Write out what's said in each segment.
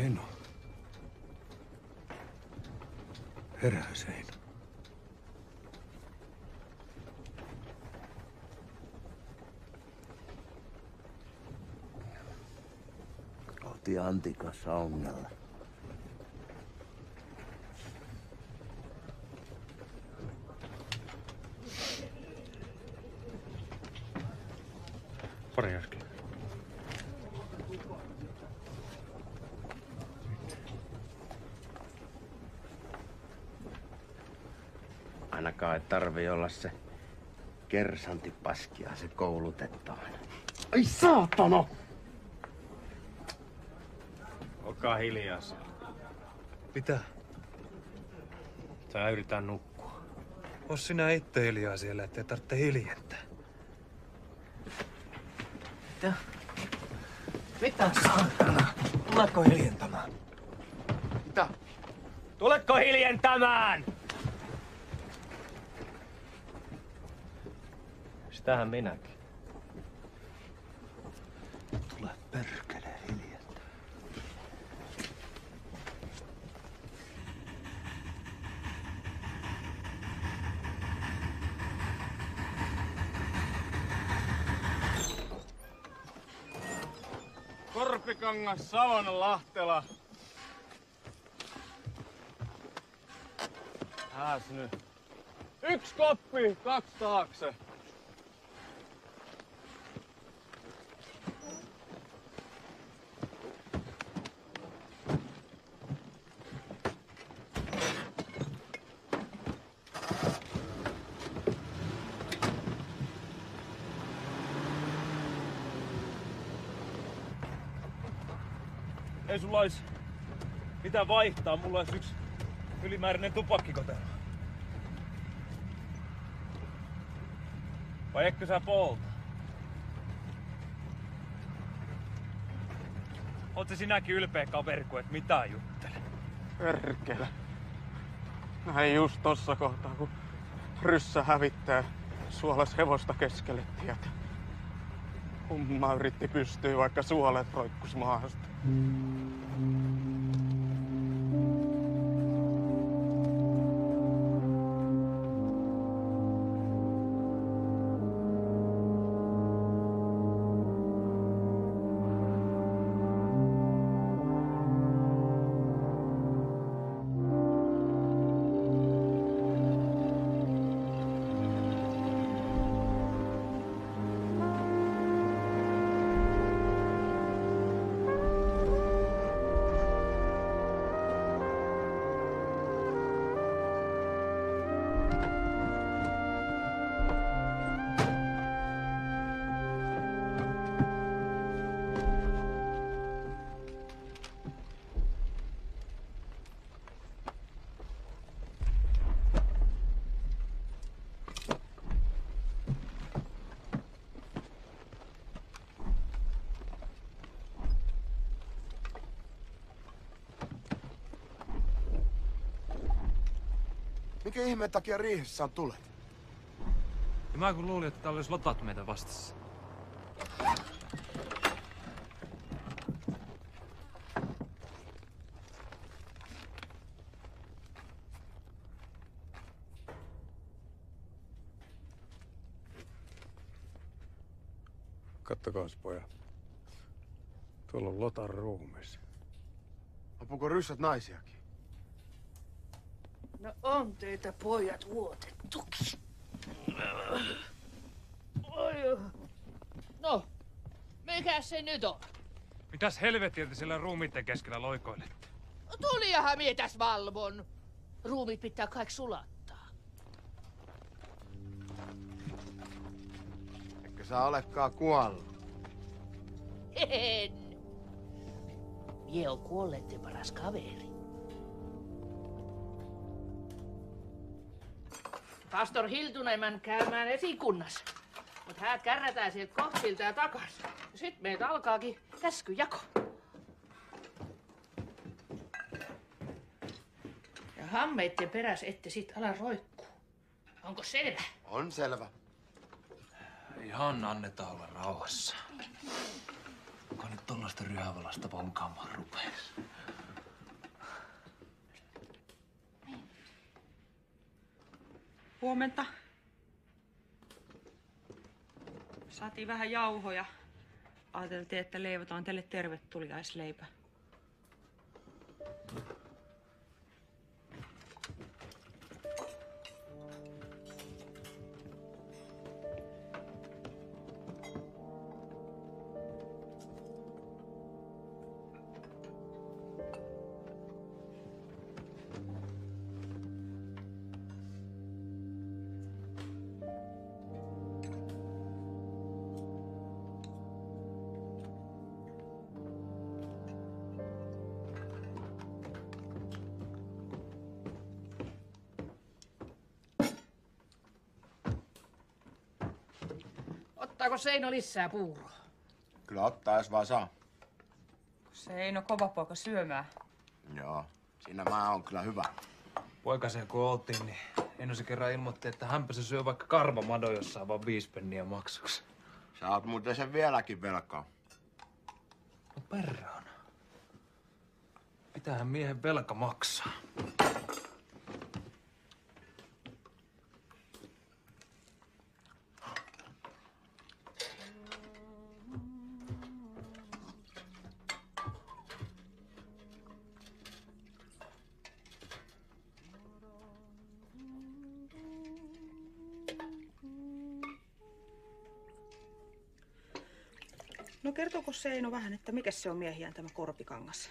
Eino. Herää Seino. Koti Antikassa ongella. Pari äsken. Ei tarvi olla se kersantipaskia se koulutettavana. Ai saatana! Olkaa hiljaa siellä. Mitä? Tää yritän nukkua. Oo sinä itse hiljaa siellä, ettei tarvitse hiljentää. Mitä? Mitä saatana? Tuletko hiljentämään? Mitä? Tuletko hiljentämään? Sitähän minäkin. Tule perkele hiljentää. Korpikangas, Savonen, Lahtela. Ääs nyt. Yksi koppi, kaksi taakse. Sulla ois mitä vaihtaa. Mulla olisi yksi ylimääräinen tupakkikotelo. Vai etkö sä polta? Oot sinäkin ylpeä kaveri, kun et mitään juttele. Perkele. Näin just tossa kohtaa, kun ryssä hävittää suolas hevosta keskelle tietä. Humma yritti pystyä, vaikka suolet roikkus maasta. Mikä ihmeen takia riihessä on tulet? Ja mä kun luulin, että täällä olisi lotat meitä vastassa. Kattokaas pojat. Tuolla on Lotan ruumis. Ampuuko ryssät naisiakin? No teitä pojat vuotettukin. Oi. No, mikä se nyt on? Mitäs helvettiä te siellä ruumiitten keskellä loikoilette? Tulijahan mie täs valvon. Ruumit pitää kaikki sulattaa. Eikö sä olekaan kuollut? En. Mie on kuolleitten paras kaveri. Pastor Hiltunen käymään esikunnassa. Mut häät kärrätään sieltä kohtilta ja takas. Sitten meitä alkaakin käskyjako. Ja hammeitten peräs ette sit ala roikkuu. Onko selvä? On selvä. Ihan annetaan olla rauhassa. Kuka nyt tollaista ryhävalasta vonkaamaan rupees? Huomenta. Saatiin vähän jauhoja. Ajateltiin, että leivotaan teille tervetuliaisleipä. Seino lisää puuroa? Kyllä ottaa, jos vaan saa. Seino kova poika syömään. Joo, siinä mä oon kyllä hyvä. Poikaseen kun oltiin, niin Eino se kerran ilmoitti, että hänpä se syö vaikka karvamado, jossa on vaan viisi penniä maksuksi. Sä oot muuten sen vieläkin velkaa. No perhana. Mitähän miehen velka maksaa? No Seino vähän, että mikä se on miehiään tämä korpikangas?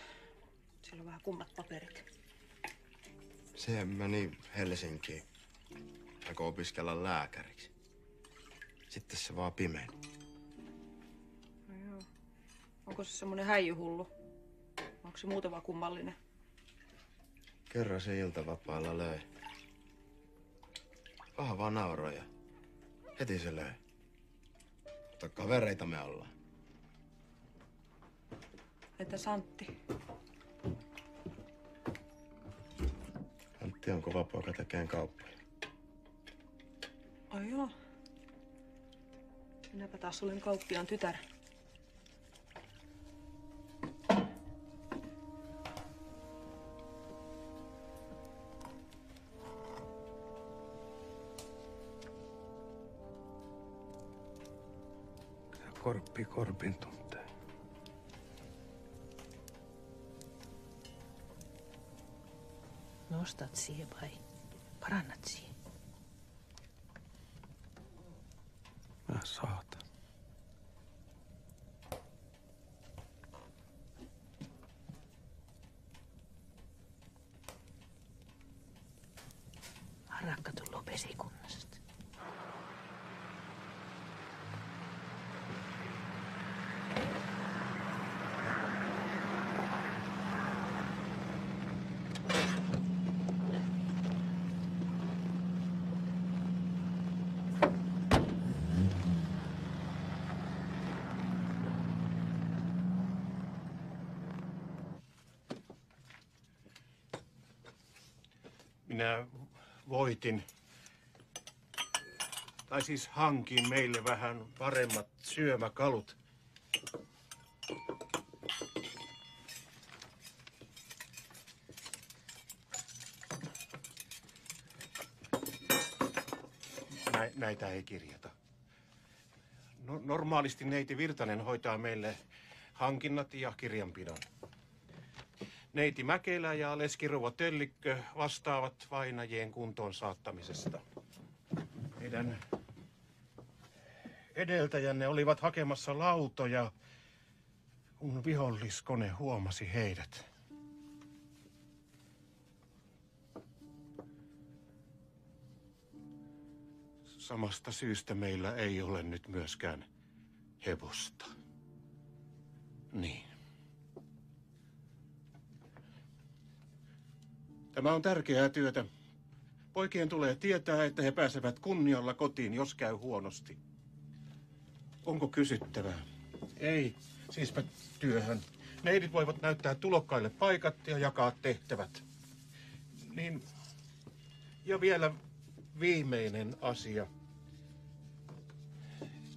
Sillä on vähän kummat paperit. Se meni Helsinkiin. Aikoo opiskella lääkäriksi. Sitten se vaan pimeeni. No joo. Onko se semmonen häijyhullu? Onko se muuten vaan kummallinen? Kerran se iltavapaalla löi. Vähän vaan nauroi ja heti se löi. Mutta kavereita me ollaan. Entä Santti? Antti on kova poika tekeen kauppoja. Ai joo. Minäpä taas olen kauppiaan tytär. Korppi korpin tuntee. Nostat siihen vai parannat siihen? Mä saatan. Harakka tullut pesikunnasta. Minä voitin. Tai siis hankin meille vähän paremmat syömäkalut. Nä, näitä ei kirjata. No, normaalisti neiti Virtanen hoitaa meille hankinnat ja kirjanpidon. Neiti Mäkelä ja Leskirouva Töllikkö vastaavat vainajien kuntoon saattamisesta. Heidän edeltäjänne olivat hakemassa lautoja, kun viholliskone huomasi heidät. Samasta syystä meillä ei ole nyt myöskään hevosta. Niin. Tämä on tärkeää työtä. Poikien tulee tietää, että he pääsevät kunnialla kotiin, jos käy huonosti. Onko kysyttävää? Ei, siispä työhön. Neidit voivat näyttää tulokkaille paikat ja jakaa tehtävät. Niin, ja vielä viimeinen asia.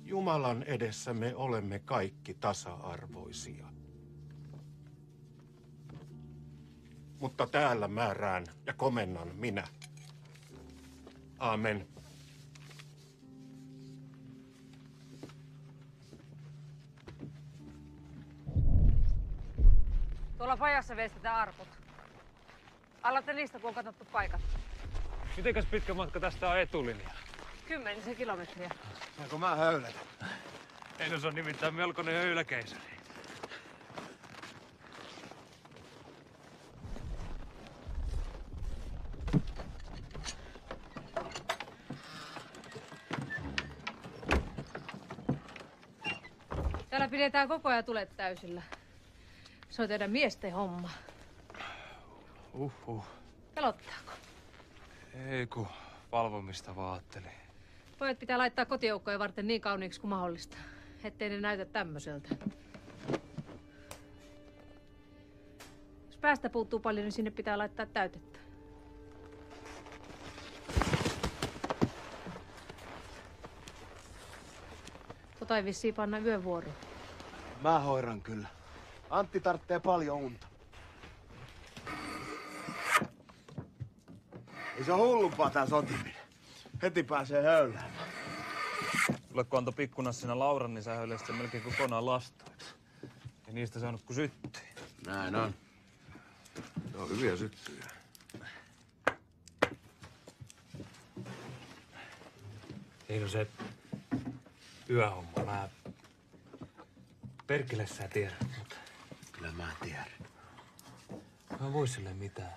Jumalan edessä me olemme kaikki tasa-arvoisia. Mutta täällä määrään ja komennan minä. Amen. Tuolla pajassa veistetään arput. Alatte niistä, kun on katsottu paikat. Mitenkäs pitkä matka tästä on etulinja? Kymmenisen kilometriä. Saanko mä höylätä? Ei no se on nimittäin melkoinen höyläkeisari. Täällä pidetään koko ajan tulet täysillä. Se on teidän miesten homma. Uhuh. Pelottaako? Ei kun valvomista vaattelin. Pojat pitää laittaa kotijoukkoja varten niin kauniiksi kuin mahdollista, ettei ne näytä tämmöiseltä. Jos päästä puuttuu paljon, niin sinne pitää laittaa täytettä. Tota ei vissiin panna yövuoroon. Mä hoiran kyllä. Antti tarvitsee paljon unta. Ei se ole hullumpaa tää sotiminen. Heti pääsee höyläämään. Sulle kun antoi pikkunassina Lauran, niin sä höyläsit sen melkein kokonaan lastoiksi. Ei niistä saanut kuin syttyä. Näin on. Ne on hyviä syttyjä. Ei no se yöhomma, mä... Perkele sä tiedät, mutta Kyllä mä tiedän. mä voi sille mitään.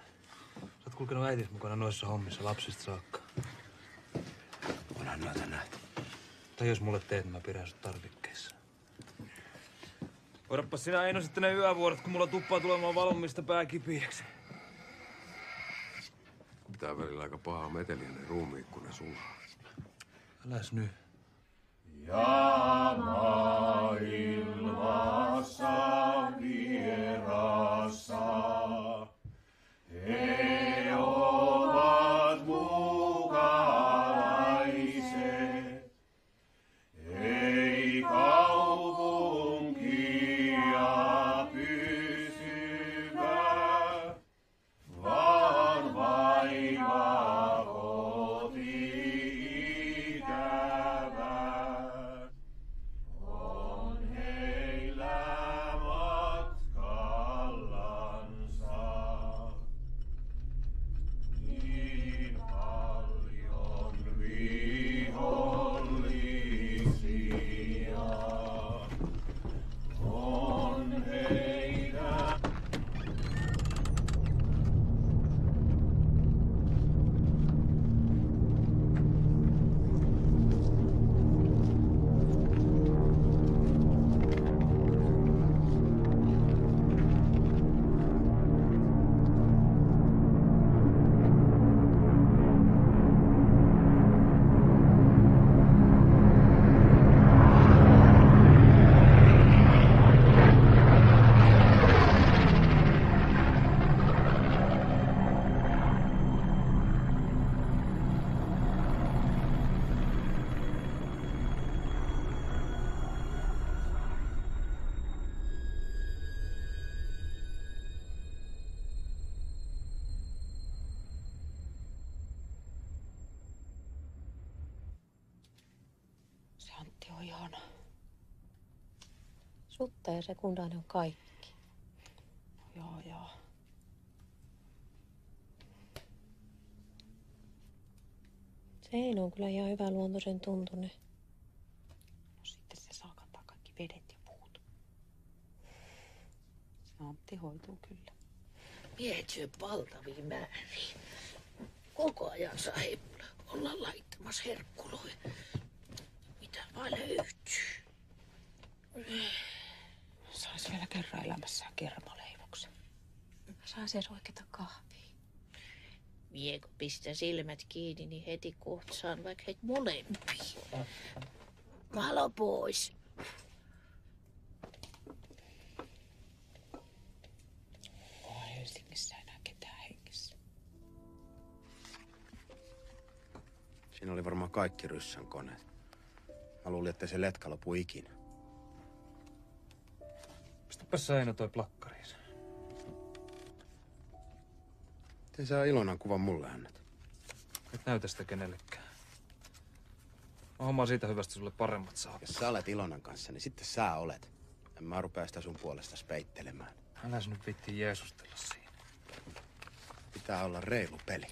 Sä oot kulkenut äitis mukana noissa hommissa lapsista saakka. Onhan noita nähty. Tai jos mulle teet, niin mä pidän sut tarvikkeissa. Voidappa sinä Eino sitten ne yövuorot, kun mulla tuppaa tulemaan valvomista pääkipiäksi. Pitää välillä aika pahaa meteliä ne ruumiit, kun ne sulaa. Äläs nyt. Se Sutta ja sekundainen on kaikki. Joo, joo. Se Eino on kyllä ihan hyvä luontoisen tuntune. No sitten se saa kantaa kaikki vedet ja puut. Se Antti hoituu kyllä. Miehet syö valtavia määriä. Koko ajan saa heipula olla laittamassa herkkuloja. Mitä vaan löytyy. Saisi vielä kerran elämässään kermaleivoksen. Saa se oikeita kahvia. Mie kun pistää silmät kiinni, niin heti kohta saan vaikka heitä molempia. Valo pois. On Helsingissä enää ketään hengissä. Siinä oli varmaan kaikki ryssän koneet. Mä luulin, että se letka lopu ikinä. Pistäpä sä Eino toi plakkariin. Miten sä Ilonan kuvan mulle annat? Et näytä sitä kenellekään. Mä hommaan siitä hyvästä sulle paremmat saappaat. Jos sä olet Ilonan kanssa, niin sitten sä olet. En mä rupea sitä sun puolesta peittelemään. Älä sä nyt vitti jeesustella siinä. Pitää olla reilu peli.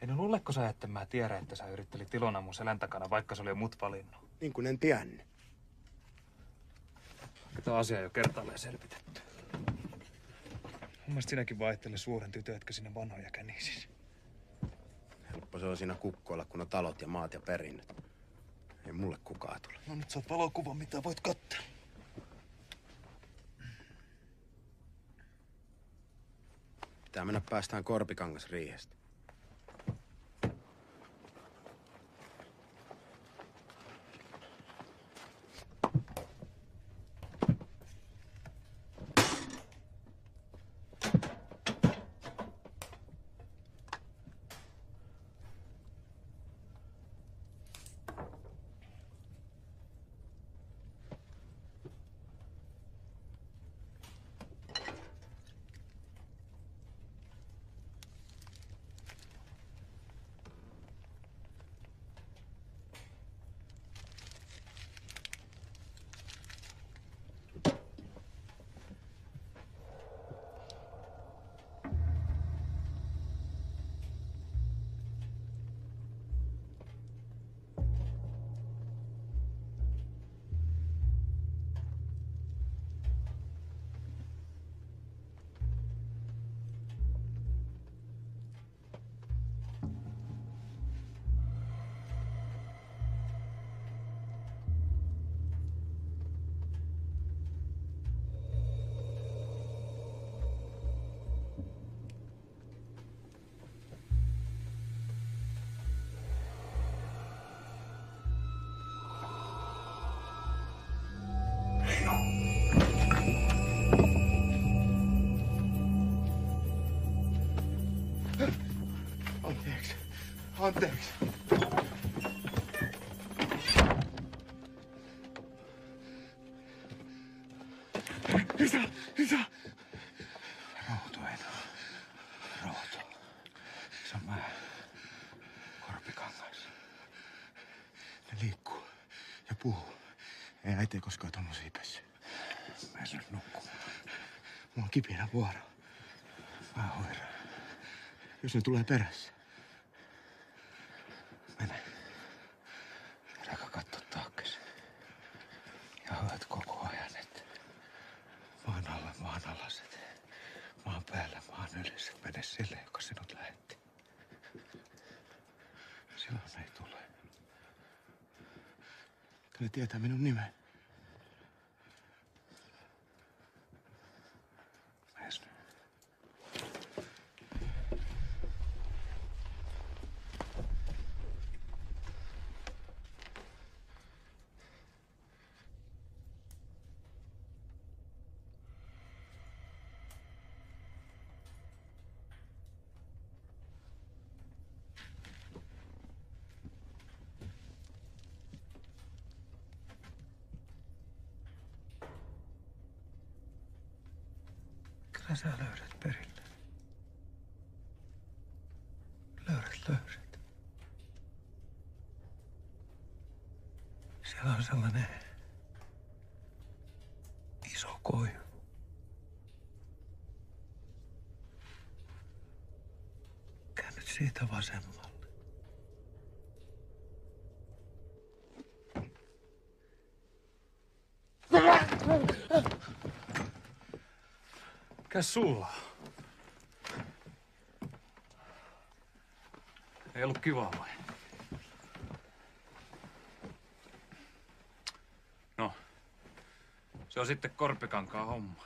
Ei no luuleko sä, että mä tiedän, että sä yrittelit Ilona mun selän takana, vaikka se oli jo mut valinnut? Niin kuin en tiennyt. Tämä asia on jo kertaalleen selvitetty. Mun mielestä sinäkin vaihtele suuren tytön, etkä sinne vanhoja känisis. Helppo se on siinä kukkoilla, kun on talot ja maat ja perinnöt. Ei mulle kukaan tule. No nyt sä oot valokuva, mitä voit katsoa. Pitää mennä päästään Korpikangas riihestä. Anteeksi. Isä! Isä! Rauto Eino. Rauto. Se on mä. Korpikangas. Ne liikkuu ja puhuu. Ei äiti koskaan tommosia. Mä en nyt nukkumaan. Mulla on kipeänä vuoro. Mä hoidan. Jos ne tulee perässä. Mene. Äläkä katso taakkes. Ja hoidat koko ajan, että maan alla, maan alaset. Maan päällä, maan ylissä. Mene sille, joka sinut lähetti. Silloin ei tule. Ne tietää minun nimen. Mees nyt. Kyllä sä löydät perille. Löydät, löydät. Siellä on sellainen iso koivu. Käännyt siitä vasemmalle. Mikäs sulla? Ei ollut kiva vai? No, se on sitten korpikankaan homma.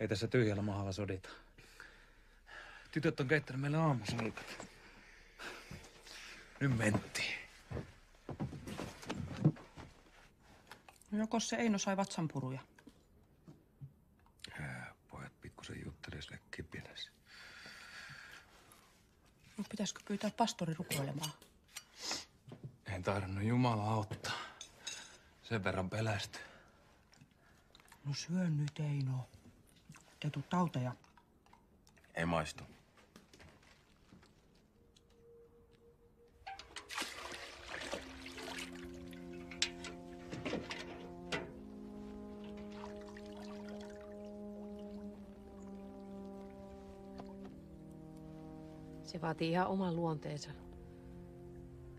Ei tässä tyhjällä mahalla sodita. Tytöt on keittänyt meille aamusulkat. Nyt mentiin. No joko se Eino sai vatsanpuruja? Ää, pojat pikkusen juttelee sille kipinässä. No pitäisikö pyytää pastori rukoilemaan? En tarvinnut Jumala auttaa. Sen verran pelästy. No syö nyt, Eino. Te tuu tauteja. Ei maistu. Vaatii ihan oman luonteensa.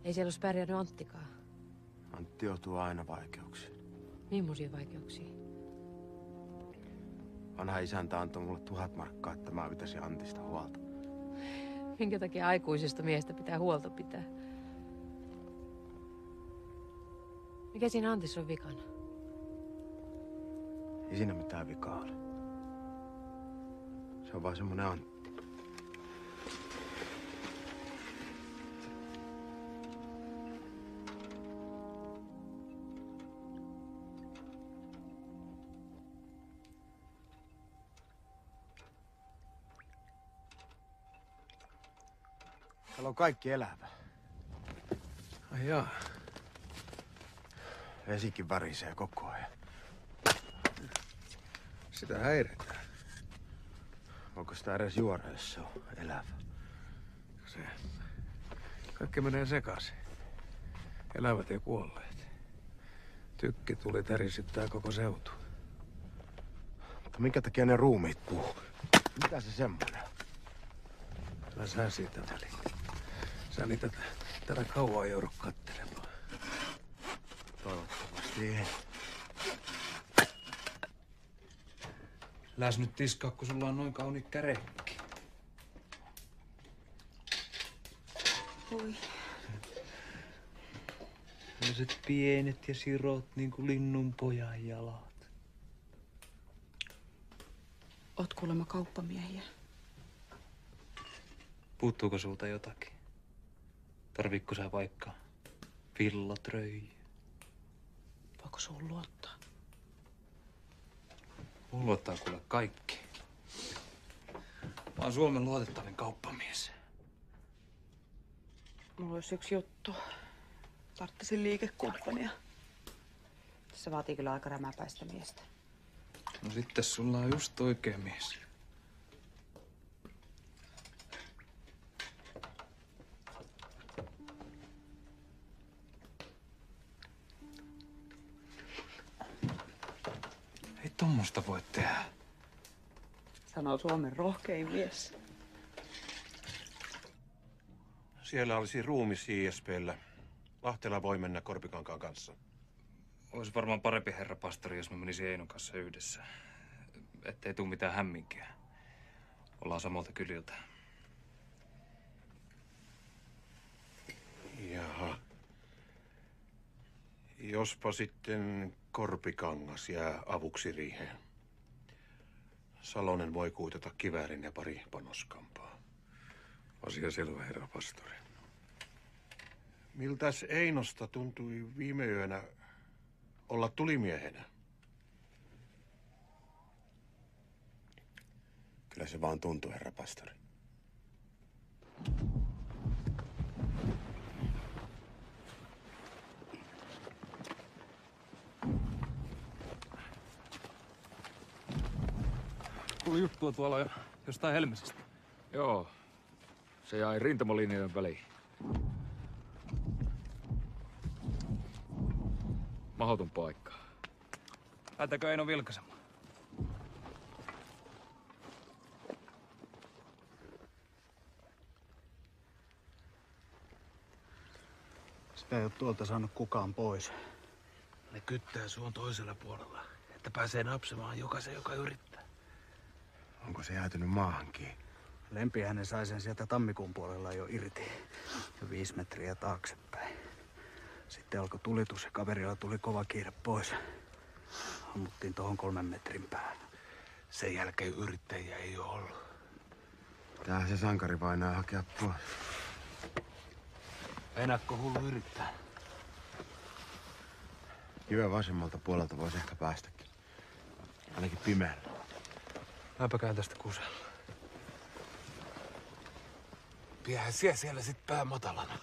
Ei siellä olisi pärjännyt Anttikaan. Antti joutuu aina vaikeuksiin. Millaisia vaikeuksia? Vanha isäntä antoi mulle tuhat markkaa, että mä pitäisin Antista huolta. Minkä takia aikuisesta miestä pitää huolta pitää? Mikä siinä Antissa on vikana? Ei siinä mitään vikaa ole. Se on vaan semmonen Antti. On kaikki elävä. Ai jaa. Vesikin värisee koko ajan. Sitä häiritään. Onko sitä edes juoda, jos se on elävä? Se. Kaikki menee sekaisin. Elävät ja kuolleet. Tykki tuli tärisyttää koko seutu. Mutta minkä takia ne ruumiit puhuu? Mitä se semmonen? Älä sä siitä väliin. Sä niitä täällä kauan joudu kattelemaan. Toivottavasti ei. Läs nyt tiskaa, kun sulla on noin kauni kärekki. Oi. Sellaiset pienet ja sirot niin kuin linnun pojan jalat. Oot kuulemma kauppamiehiä. Puuttuuko sulta jotakin? Tarviikko sä vaikka villatröijy? Voiko sun luottaa? Mun luottaa kuule kaikki. Mä oon Suomen luotettavin kauppamies. Mulla olisi yksi juttu. Tarttisin liikekumppania. Se vaatii kyllä aika rämäpäistä miestä. No sitten sulla on just oikea mies. Tommosta voi tehdä. Sanoo Suomen rohkein mies. Siellä olisi ruumis JSPllä. Lahtela voi mennä Korpikankaan kanssa. Olisi varmaan parempi herra pastori, jos mä menisin Einon kanssa yhdessä. Ettei tuu mitään hämminkiä. Ollaan samalta kyliltä. Jaha. Jospa sitten Korpikangas jää avuksi riiheen. Salonen voi kuitata kiväärin ja pari panoskampaa. Asia selvä, herra pastori. Miltäs Einosta tuntui viime yönä olla tulimiehenä? Kyllä se vaan tuntuu, herra pastori. Tuli juttua tuolla jo jostain Helmesistä. Joo. Se jäi rintamalinjojen väliin. Mahoton paikka. Lähdetäänkö Eino vilkaisemaan? Sitä ei ole tuolta saanut kukaan pois. Ne kyttää suon toisella puolella, että pääsee napsemaan jokaisen, joka yrittää. Onko se jäätynyt maahankin? Lempihän ne sai sen sieltä tammikuun puolella jo irti. Ja viisi metriä taaksepäin. Sitten alkoi tulitus ja kaverilla tuli kova kiire pois. Ammuttiin tuohon kolmen metrin päähän. Sen jälkeen yrittäjiä ei ole ollut. Tää se sankari painaa hakea pois. Enakko hullu yrittää. Kiven vasemmalta puolelta voisi ehkä päästäkin. Ainakin pimeällä. Mäpä käyn tästä kusella. Piehän siellä, siellä sit pää matalana.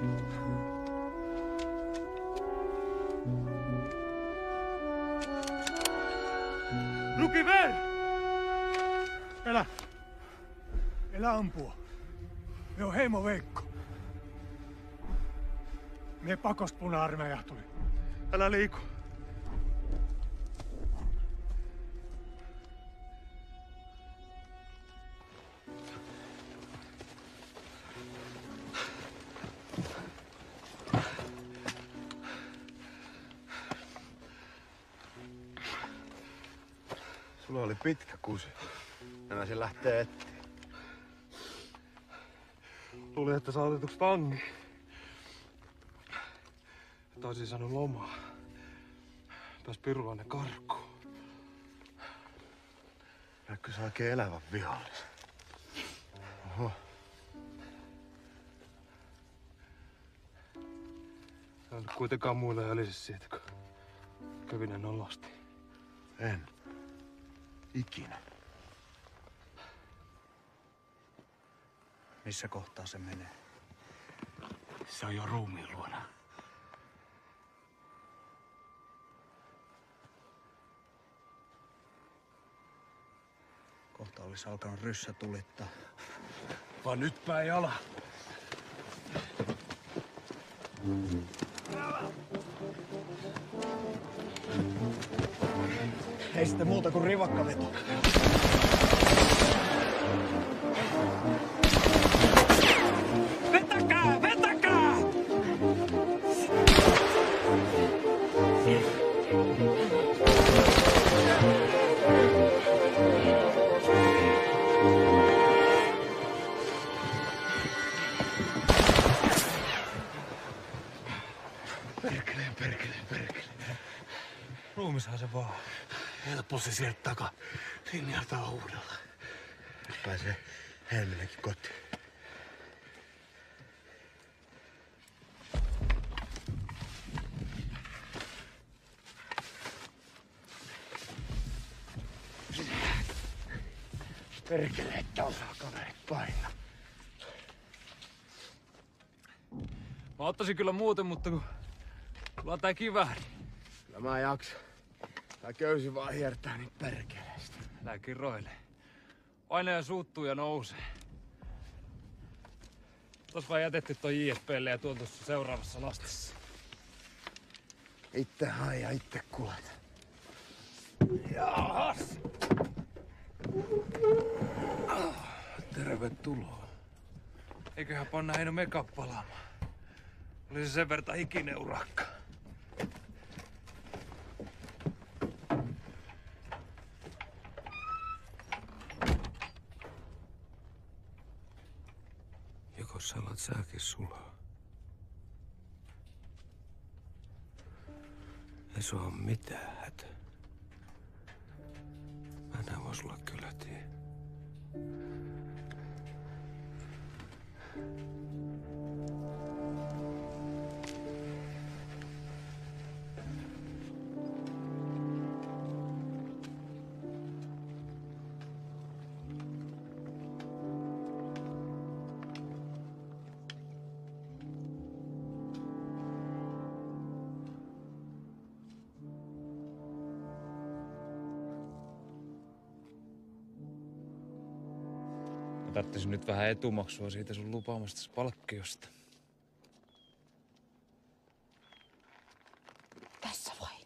Mm-hmm. Älä ampua. Me on Heimo Veikko. Me pakost puna-armeija tuli. Älä liiku. Sulla oli pitkä kusi. Nämä se lähtee eteen. Luulin, että sä otetuks vangi. Taisin saanut lomaa. Pääs Pirulainen karkuun. Näkö sä oikein elävän vihollisen? Oho. Sä et kuitenkaan muille jäljissä siitä, kun kävinen nolosti. En. Ikinä. Missä kohtaa se menee? Se on jo ruumiin luona. Kohta olisi alkanut ryssä tulittaa. Vaan nyt päin ala. Ei sitten muuta kuin rivakkaveto. Se sieltä takaa. Linjalta uudella. Nyt pääsee Helminenkin kotiin. Perkele, että osaa kaverit painaa. Mä ottaisin kyllä muuten, mutta kun... Mulla on tää kivääri. Kyllä mä jaksa. Tää köysi vaan hiertää niin perkeleesti. Älä kiroile. Painaja suuttuu ja nousee. Tos vaan jätetty toi JSPlle ja tuon tuossa seuraavassa lastissa. Itte hae ja itte kulet. Jaahas! Tervetuloa. Eiköhän panna Heino meka palaamaan. Oli se sen verran hikinen urakka. Joko sä alat säkin sulaa? Ei se oo mitään hätä. Mä enää vois sulla kyllä tie. Nyt vähän etumaksua siitä sun lupaamasta palkkiosta. Tässä vai?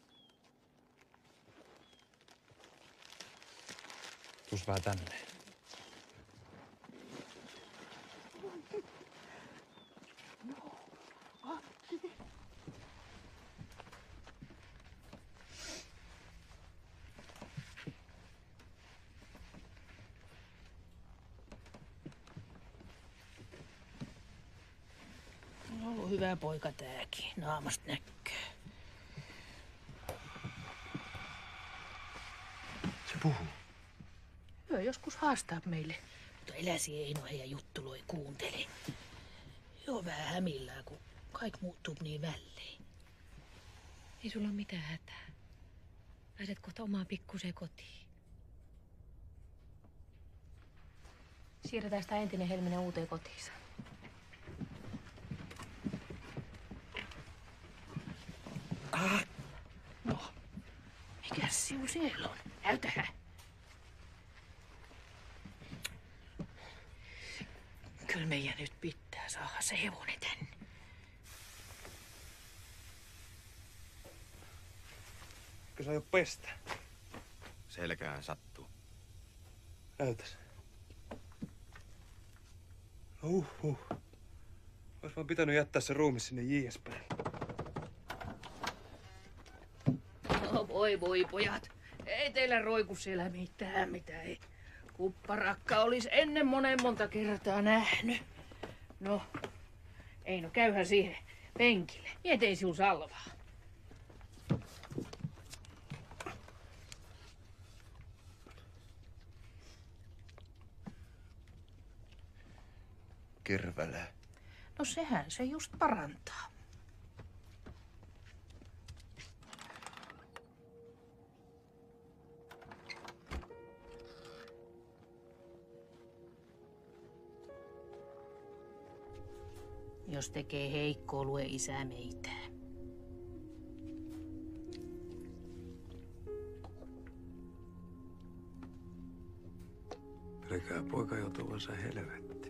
Tuus vähän tänne. Hyvä poika tääkin. Naamasta näkyy. Se puhuu. Joo, joskus haastaa meille. Mutta eläsi Eino heidän juttuloi kuuntele. Joo, vähän hämillään, kun kaikki muuttuu niin välein. Ei sulla ole mitään hätää. Pääset kohta omaan pikkuseen kotiin. Siirretään sitä entinen Helminen uuteen kotiinsa. Mikä sinun siellä on? Näytähän. Kyllä meidän nyt pitää saada se hevonen tänne. Eikö sä jo pestä? Selkään sattuu. Näytäs. Huh, huh. Ois vaan pitänyt jättää se ruumi sinne JSP. No voi voi pojat. Ei teillä roiku siellä mitään, mitä ei. Kupparakka olisi ennen monen monta kertaa nähnyt. No, ei no käyhän siihen penkille. Mietin sinun salvaa. Kirvelee. No sehän se just parantaa. Jos tekee heikkoa, lue isä meitä. Pelkää poika joutuvansa helvettiin.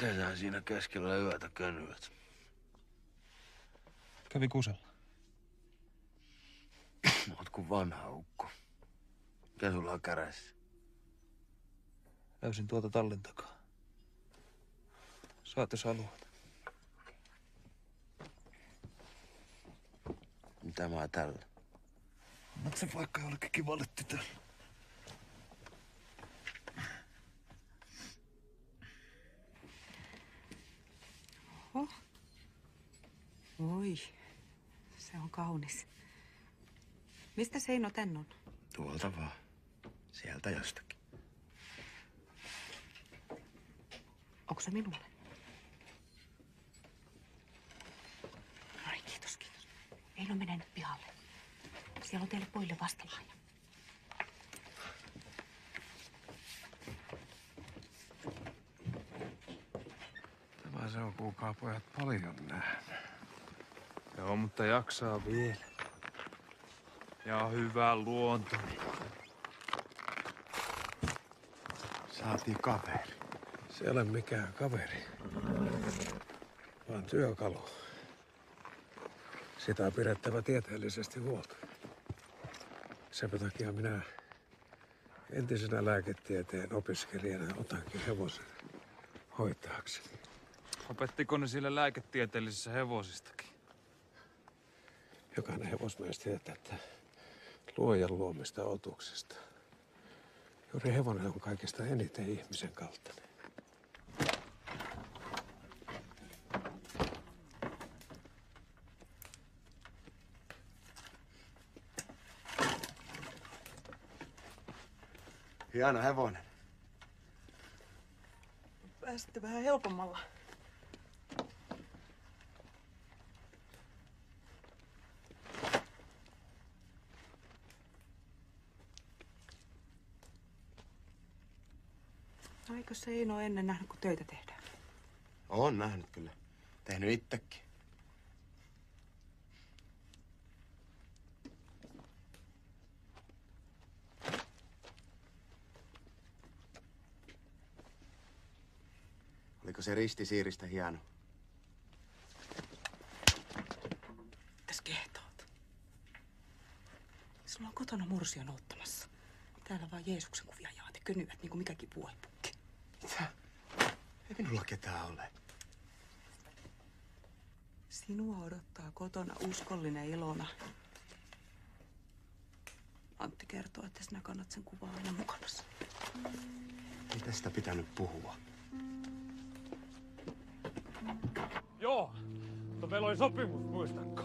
Mitä sä siinä keskellä yötä könyät? Kävi kusella. Oot kuin vanha ukko. Mikä sulla on kädessä? Löysin tuolta tallin takaa. Saat jos haluat. Mitä mä tällä? Annat se vaikka jollekin kivalle tytölle. Oho. Oi, se on kaunis. Mistä Seino tän on? Tuolta vaan. Sieltä jostakin. Onko se minulle? No niin, kiitos, kiitos. Eino menee nyt pihalle. Siellä on teille pojille vastalahja. Tämä se on kuulkaa pojat paljon nähnyt. Joo, mutta jaksaa vielä. Ja hyvä luonto. Saatiin kaveri. Se ei ole mikään kaveri, vaan työkalu. Sitä on pidettävä tieteellisesti huolta. Sen takia minä entisenä lääketieteen opiskelijana otankin hevosen hoitaakseni. Opettiko ne sillä lääketieteellisessä hevosistakin? Jokainen hevosmies tietää, että luojan luomista otuksista. Juuri hevonen on kaikista eniten ihmisen kaltainen. Hieno hevonen. Pääsitte vähän helpommalla. No eikö se Eino ennen nähnyt, kun töitä tehdään? On nähnyt kyllä. Tehnyt itsekin. Oliko se ristisiiristä hieno? Mitäs kehtaat? Sulla on kotona mursion ottamassa. Täällä vaan Jeesuksen kuvia jaate könyvät niin kuin mikäkin vuoipukki. Mitä? Ei minulla ketään ole. Sinua odottaa kotona uskollinen Ilona. Antti kertoo, että sinä kannat sen kuvaa aina mukana. Ei tästä pitänyt puhua. Joo, mutta meillä oli sopimus, muistatko?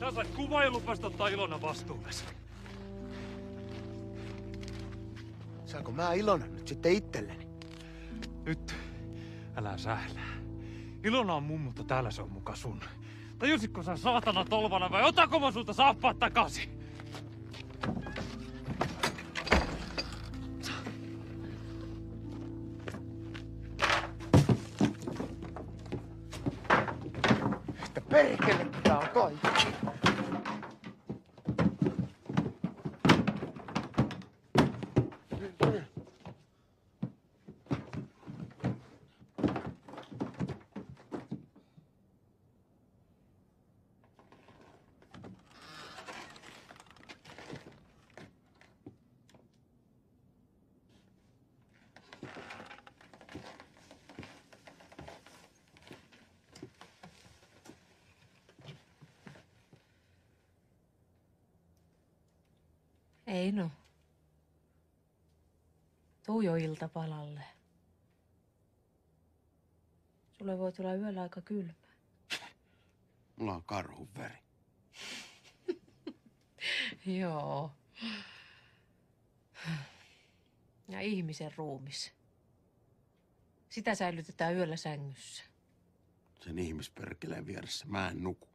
Sä sait kuva ja lupasit ottaa Ilona vastuullesi. Saanko mä Ilona nyt sitten itselleni? Nyt älä sählää. Ilona on mun, mutta täällä se on muka sun. Tajusitko sä saatana tolvana vai otako mä sulta saappaat takaisin? Tuu jo iltapalalle. Sulle voi tulla yöllä aika kylmä. Mulla on karhun veri. Joo. Ja ihmisen ruumis. Sitä säilytetään yöllä sängyssä. Sen ihmisperkeleen vieressä mä en nuku.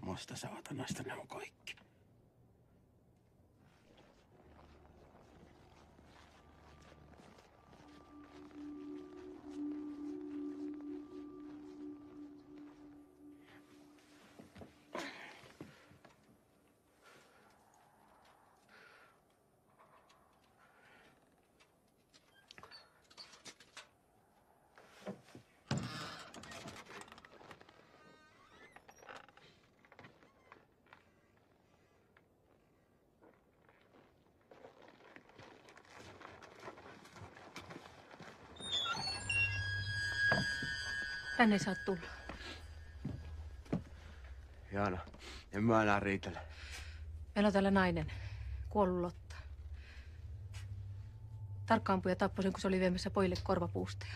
Samasta saatanasta ne on kaikki. Tänne ei saa tulla. Jaana, en mä enää riitele. Meillä on täällä nainen. Kuollut Lotta. Tarkkaampuja tappoi sen, kun se oli viemässä pojille korvapuusteja.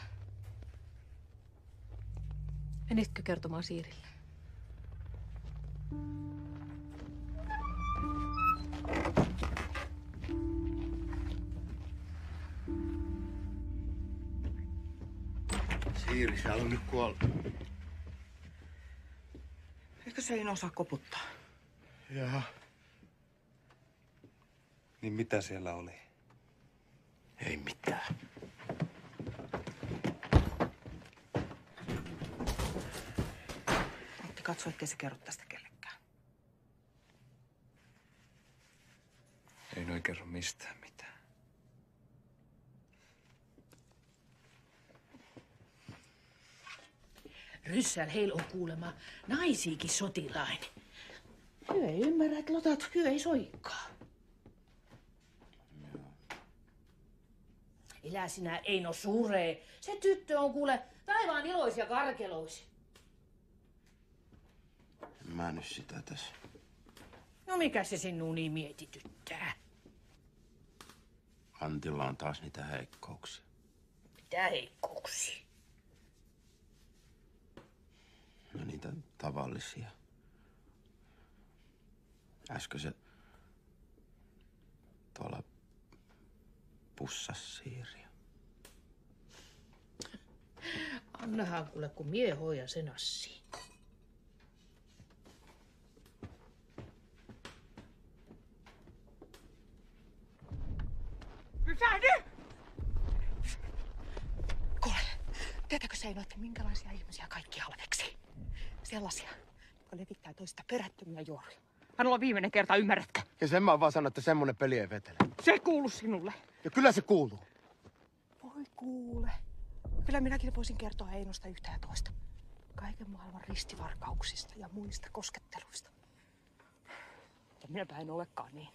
Menisitkö kertomaan Siirille? Siellä on nyt kuollut. Eikö se ei osaa koputtaa? Jaha. Niin mitä siellä oli? Ei mitään. Antti katso, ettei se kerro tästä kellekään. Ei noin kerro mistään mitään. Ryssäl heillä on kuulema naisiikin sotilain. Hyö ei ymmärrä, että lotat hyö ei soikkaa. Elä sinä Eino suree. Se tyttö on kuule taivaan iloisia karkeloisi. Mä nyt sitä tässä. No mikä se sinun niin mietityttää? Antilla on taas niitä heikkouksia. Mitä heikkouksia? No niitä tavallisia. Äsken se tuolla pussas siiriä. Annahan kuule, kun mie hoja sen assiin. Pysähdy! Kuule, tietääkö Seino, että minkälaisia ihmisiä kaikki halveksi? Sellaisia, jotka levittää toista perättömiä juoruja. Hän on viimeinen kerta, ymmärrätkö? Ja sen mä oon vaan sanonut, että semmonen peli ei vetele. Se kuuluu sinulle. Ja kyllä se kuuluu. Voi kuule. Kyllä minäkin voisin kertoa Einosta yhtä ja toista. Kaiken maailman ristivarkauksista ja muista kosketteluista. Mutta minäpä en olekaan niin.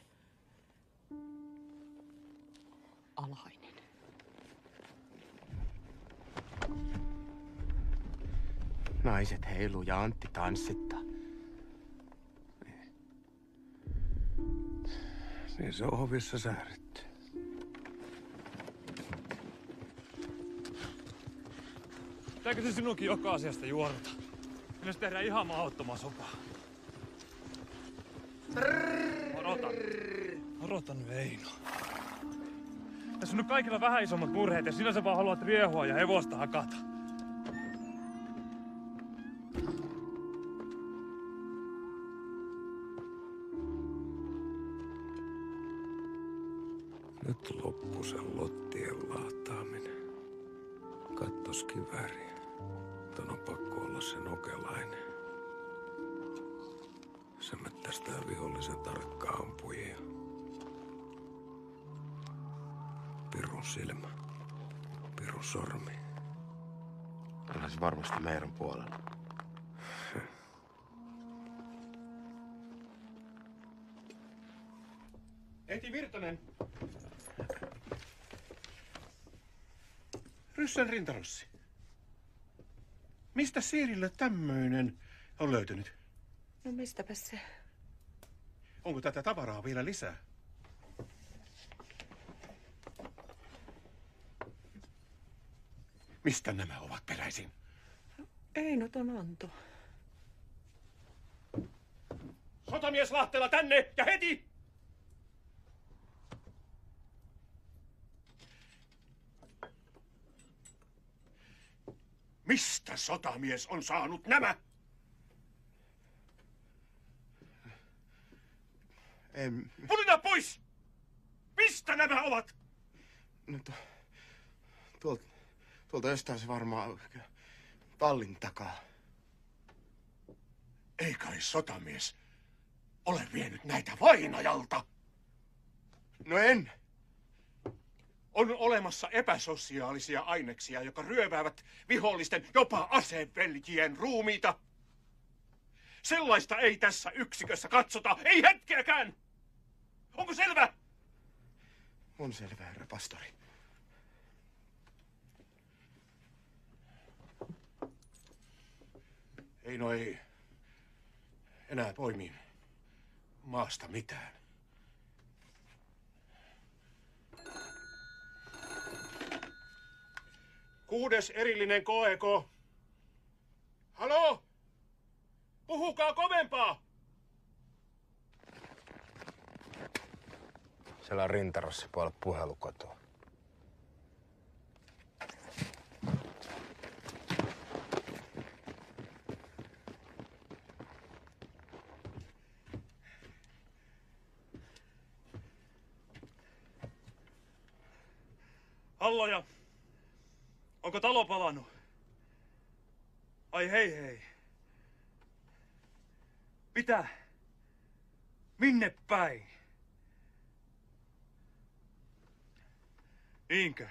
Alhainen. Naiset heiluu ja Antti tanssittaa. Niin se on hovissa säädetty. Pitääkö se sinunkin joka asiasta juoruta? Myös tehdään ihan mahdottoman sopaa. Odotan. Odotan nyt Eino. Tässä on nyt kaikilla vähän isommat murheet ja sinä sä vaan haluat riehua ja hevosta hakata. Loppu sen lottien lahtaaminen. Kattos kiväri. Ton on pakko olla sen okelainen. Se mättästää vihollisen tarkkaa ampujia. Pirun silmä. Pirun sormi. Onhan se varmasti meidän puolella. Eti Virtanen. Ryssän rintarossi. Mistä Siirille tämmöinen on löytynyt? No mistäpä se? Onko tätä tavaraa vielä lisää? Mistä nämä ovat peräisin? Einoton anto. Sotamies Lahtela tänne ja heti! Mistä sotamies on saanut nämä? En... Pulina pois! Mistä nämä ovat? No to, tuolta, tuolta jostain se varmaan tallin takaa. Ei kai sotamies ole vienyt näitä vainajalta. No en. On olemassa epäsosiaalisia aineksia, jotka ryöväävät vihollisten, jopa aseveljien ruumiita. Sellaista ei tässä yksikössä katsota, ei hetkeäkään! Onko selvä? On selvä, herra pastori. Ei no ei. Enää poimi maasta mitään. Kuudes erillinen koeko. Halo? Puhukaa kovempaa! Siellä on rintarassa puolella puhelu kotoa. Halloja! Onko talo palannut? Ai hei hei. Mitä? Minne päin? Niinkö?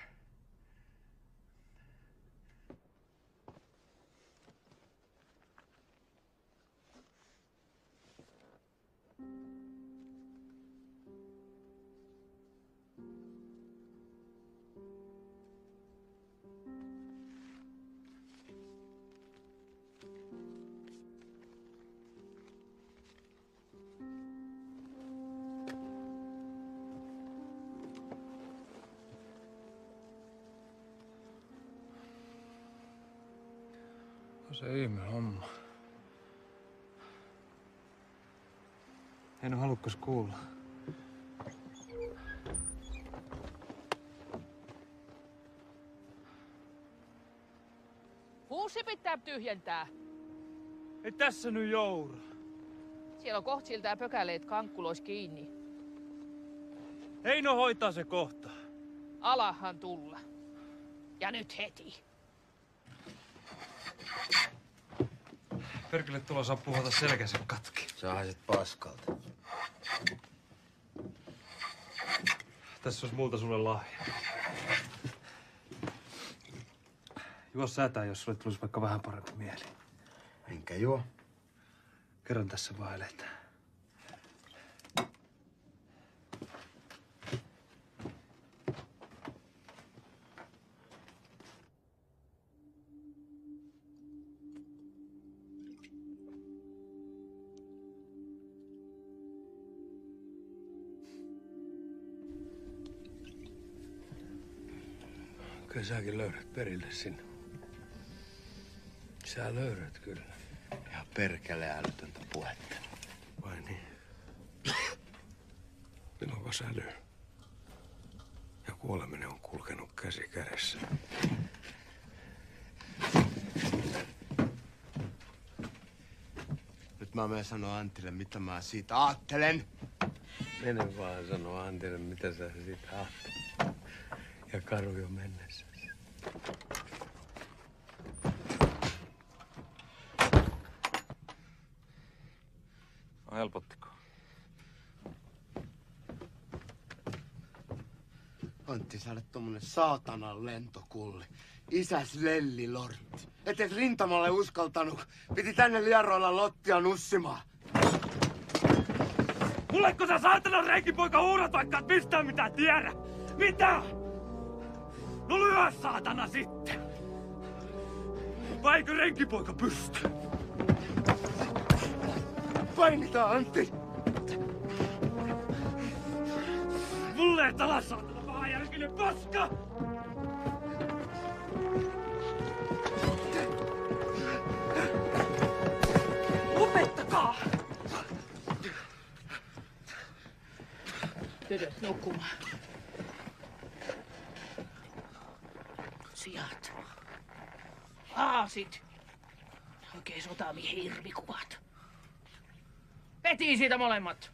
No ihme homma. En ole halukkas kuulla. Huussi pitää tyhjentää. Ei tässä nyt joura. Siellä on kohtiltää pökäleet kankkulois kiinni. Heino hoitaa se kohta. Alahan tulla. Ja nyt heti. Perkele tulla saa puhata selkänsä katki. Sä haiset paskalta. Tässä olisi multa sulle lahja. Juo sätä, jos sulle tulisi vaikka vähän parempi mieli. Enkä juo. Kerran tässä vaan eletään. Säkin löydät perille sinne. Sä löydät kyllä. Ihan perkele älytöntä puhetta. Vai niin? Milloinko säly? Ja kuoleminen on kulkenut käsi kädessä. Nyt mä menen sanoa Antille, mitä mä siitä ajattelen. Mene vaan sanoa Antille, mitä sä siitä ajattelet. Ja karu jo mennessä. No helpottiko? Antti, sä olet tommonen saatanan lentokulli. Isäs Lelli Lortti. Et edes rintamalle uskaltanut. Piti tänne lieroilla lottia nussimaan. Mulleko sä saatana renkipoika huudat vaikka et mistään mitään tiedä? Mitä? No lyö saatana sitten! Vai renkipoika pysty? Painitaan, Antti! Mulle et ala saatana pahajälkinen paska! Lopettakaa! Tytöt nukkumaan. Sijat. Aasit. Oikein sotamiehen hirvikuvat. Veti siitä molemmat.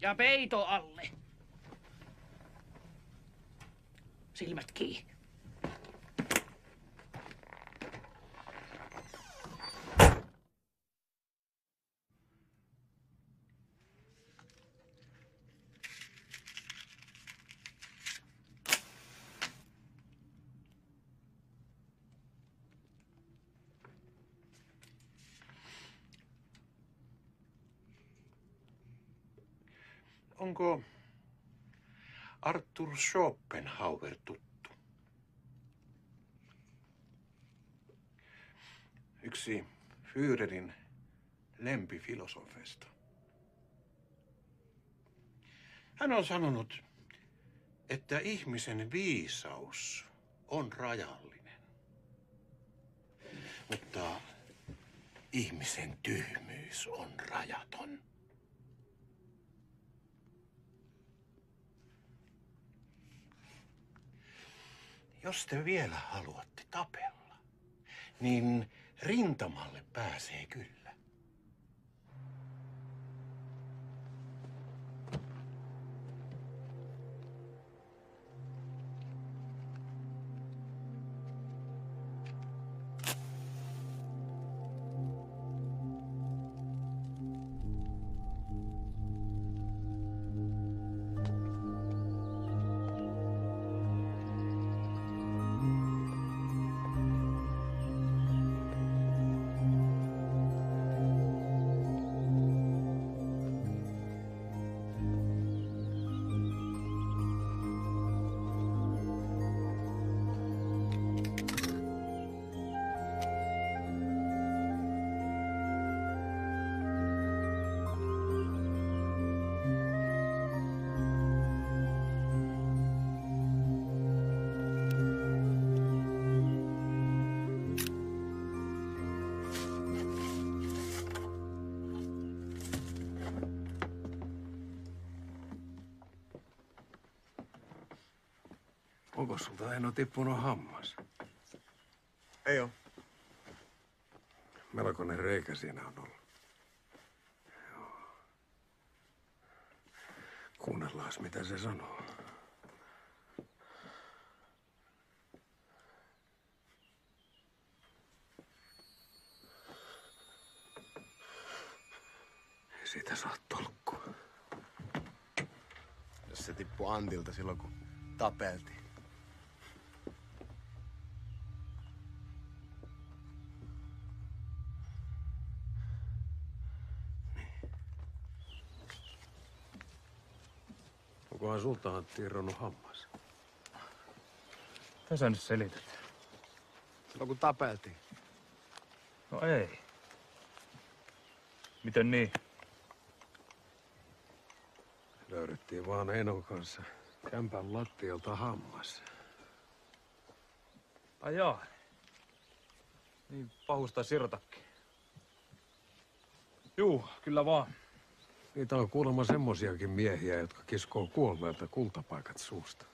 Ja peito alle. Silmät kiinni. Onko Arthur Schopenhauer tuttu? Yksi Führerin lempifilosofeista. Hän on sanonut, että ihmisen viisaus on rajallinen. Mutta ihmisen tyhmyys on rajaton. Jos te vielä haluatte tapella, niin rintamalle pääsee kyllä. Eino tippunut hammas? Ei oo. Melkoinen reikä siinä on ollut. Joo. Kuunnellaan, mitä se sanoo. Ei siitä saa tolkkua. Jos se tippui Antilta silloin, kun tapeltiin. Sulta Antti irronnut hammas? Mitä sä nyt selität? Silloin, kun tapeltiin. No ei. Miten niin? Löydettiin vaan Einon kanssa kämpän lattialta hammas. Ai jaa. Niin pahusta sirtakin. Juu, kyllä vaan. Niitä on kuulemma semmosiakin miehiä, jotka kiskoo kuolleelta kultapaikat suusta.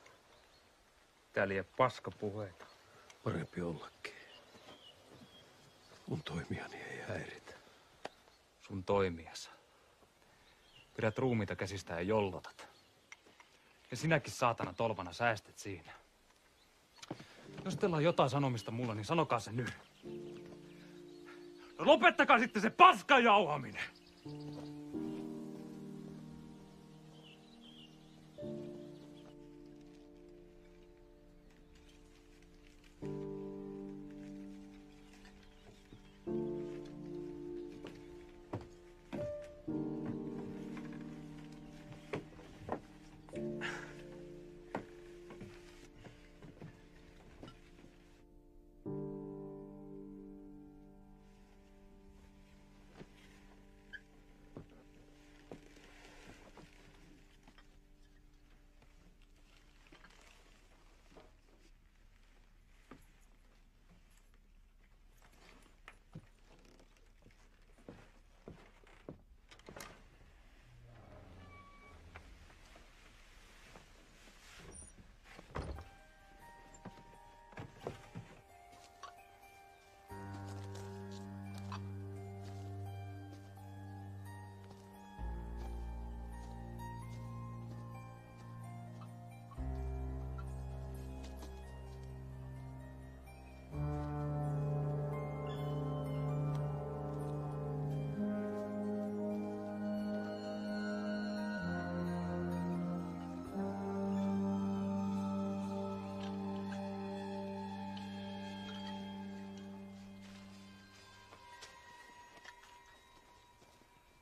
Tää liian paskapuheita. Parempi ollakin. Mun toimiani ei häiritä. Sun toimias. Pidät ruumiita käsistä ja jollotat. Ja sinäkin saatana tolvana säästet siinä. Jos teillä on jotain sanomista mulla, niin sanokaa se nyt. No lopettakaa sitten se paskan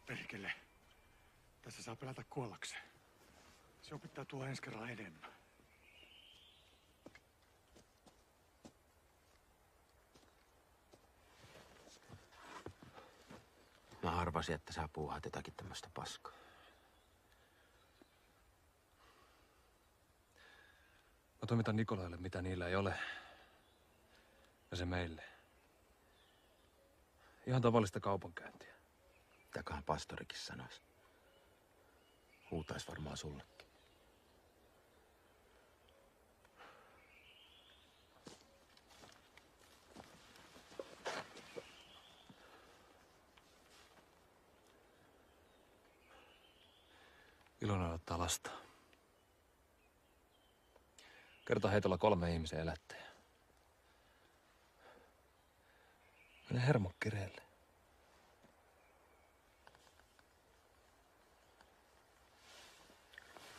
Perkele. Tässä saa pelätä kuollakseen. Se opettaa tuo ensi kerralla enemmän. Mä arvasin, että sä puuhaat jotakin tämmöistä paskaa. Mä toimitan Nikolaille, mitä niillä ei ole. Ja se meille. Ihan tavallista kaupankäyntiä. Mitäköhän pastorikin sanoisi? Huutais varmaan sullekin. Iloinen ottaa lasta. Kerta heitolla kolme ihmisen elättäjä. Mene hermo kireelle.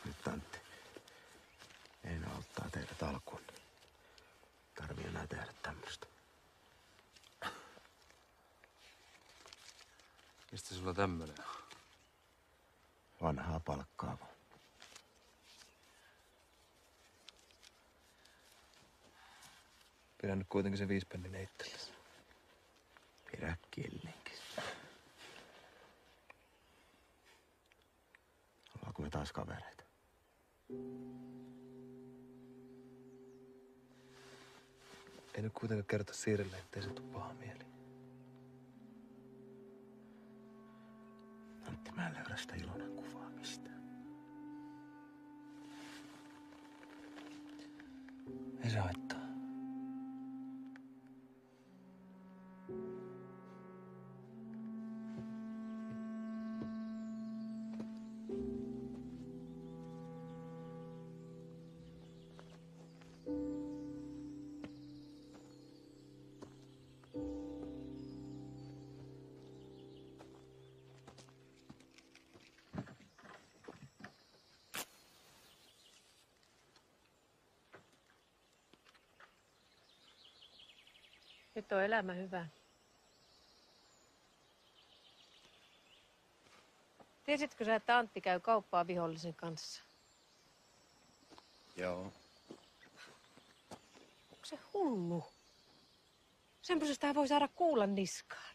Nyt Antti. Ei auttaa teidät alkuun. Tarvii enää tehdä tämmöistä. Mistä sulla tämmönen on? Vanhaa palkkaa vaan. Pidä nyt kuitenkin se viispenninen itsellesi. Pidä killinkin. Ollaanko me taas kavereita? Ei nyt kuitenkaan kerta Siirille, ettei se tuu paha mieli. Antti, mä en löydä sitä Ilonan kuvaa mistään. se haittaa? Nyt on elämä hyvä. Tiesitkö sä, että Antti käy kauppaa vihollisen kanssa? Joo. Onko se hullu? Semmoisesta voi saada kuulla niskaan.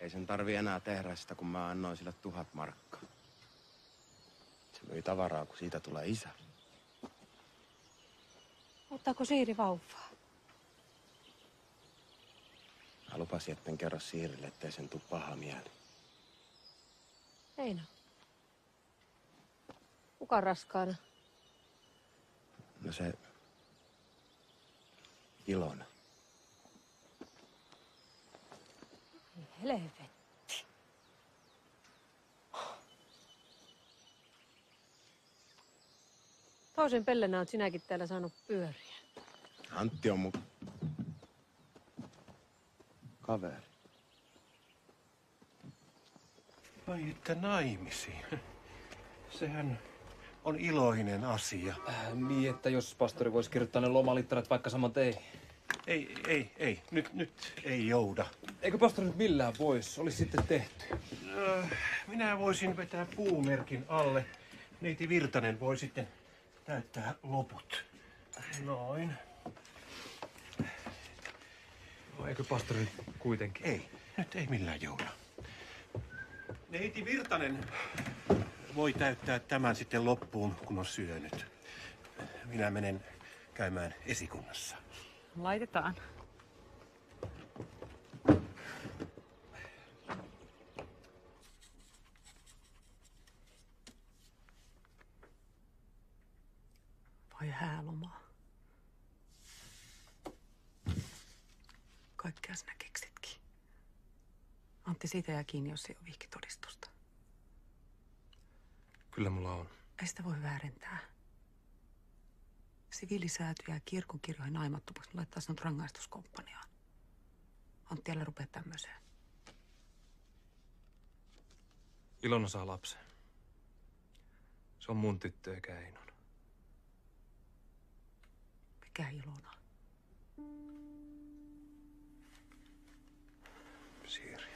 Ei sen tarvi enää tehdä sitä, kun mä annoin sille tuhat markkaa. Se myi tavaraa, kun siitä tulee isä. Ottaako Siiri vauvaa? Mä lupasin, etten kerro Siirille, ettei sen tuu paha mieli. Eino. Kuka on raskaana? No se... Ilona. Helvetti. Toisen pellenä oot sinäkin täällä saanut pyöriä. Antti on mun... Kaveri. Vai että naimisiin. Sehän on iloinen asia. Äh, niin, että jos pastori voisi kirjoittaa ne lomalittarat vaikka saman tein. Ei, ei, ei. Nyt, nyt ei jouda. Eikö pastori nyt millään pois? Olisi sitten tehty. Öö, minä voisin vetää puumerkin alle. Neiti Virtanen voi sitten täyttää loput. Noin. No, eikö pastori kuitenkin? Ei, nyt ei millään jouda. Neiti Virtanen voi täyttää tämän sitten loppuun, kun on syönyt. Minä menen käymään esikunnassa. Laitetaan. Vai häälomaa? Kaikkea sinä keksitkin. Antti, siitä jää kiinni, jos ei ole vihkitodistusta. Kyllä mulla on. Ei sitä voi väärentää. Siviilisäätyjä ja kirkonkirjoihin naimattomuus laittaa sinut rangaistuskomppaniaan. Antti, älä rupea tämmöiseen. Ilona saa lapsen. Se on mun tyttö eikä Einon. Mikä Ilona? Siiri.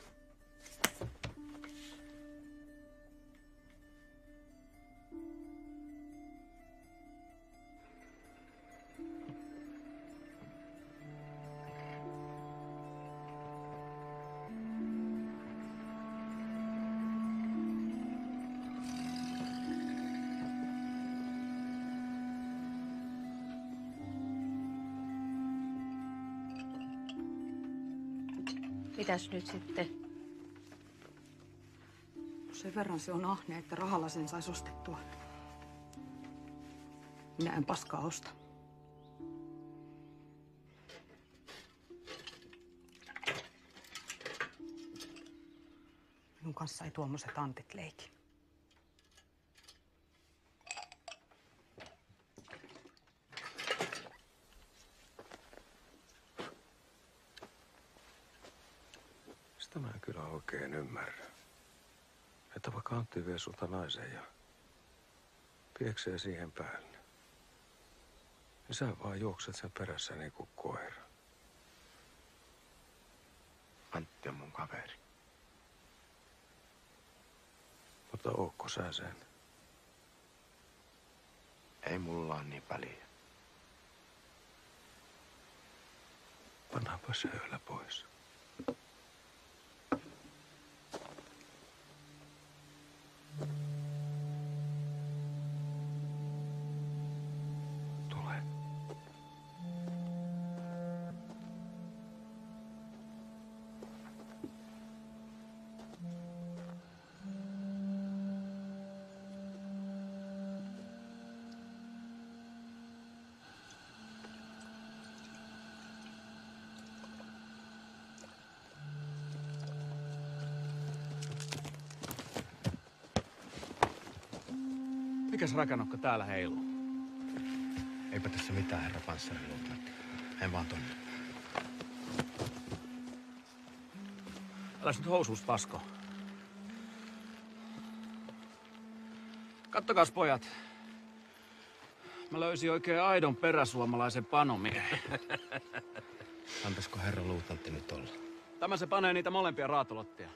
Mitäs nyt sitten? Sen verran se on ahne, että rahalla sen saisi ostettua. Minä en paskaa osta. Minun kanssa ei tuommoiset antit leiki. Sitä mä en kyllä oikein ymmärrä. Että vaikka Antti vie sulta naisen ja pieksee siihen päälle, niin sä vaan juokset sen perässä niin kuin koira. Antti on mun kaveri. Mutta ootko sä sen? Ei mulla ole niin väliä. Pannaanpa söylä pois. Mikäs rakanokka täällä heiluu? Eipä tässä mitään, herra panssariluutnantti. En vaan tonne. Äläs nyt housuus, Pasko. Kattokaas pojat. Mä löysin oikein aidon peräsuomalaisen panomiehen. Antaisko herra luutnantti nyt olla? Tämä se panee niitä molempia raatolottia.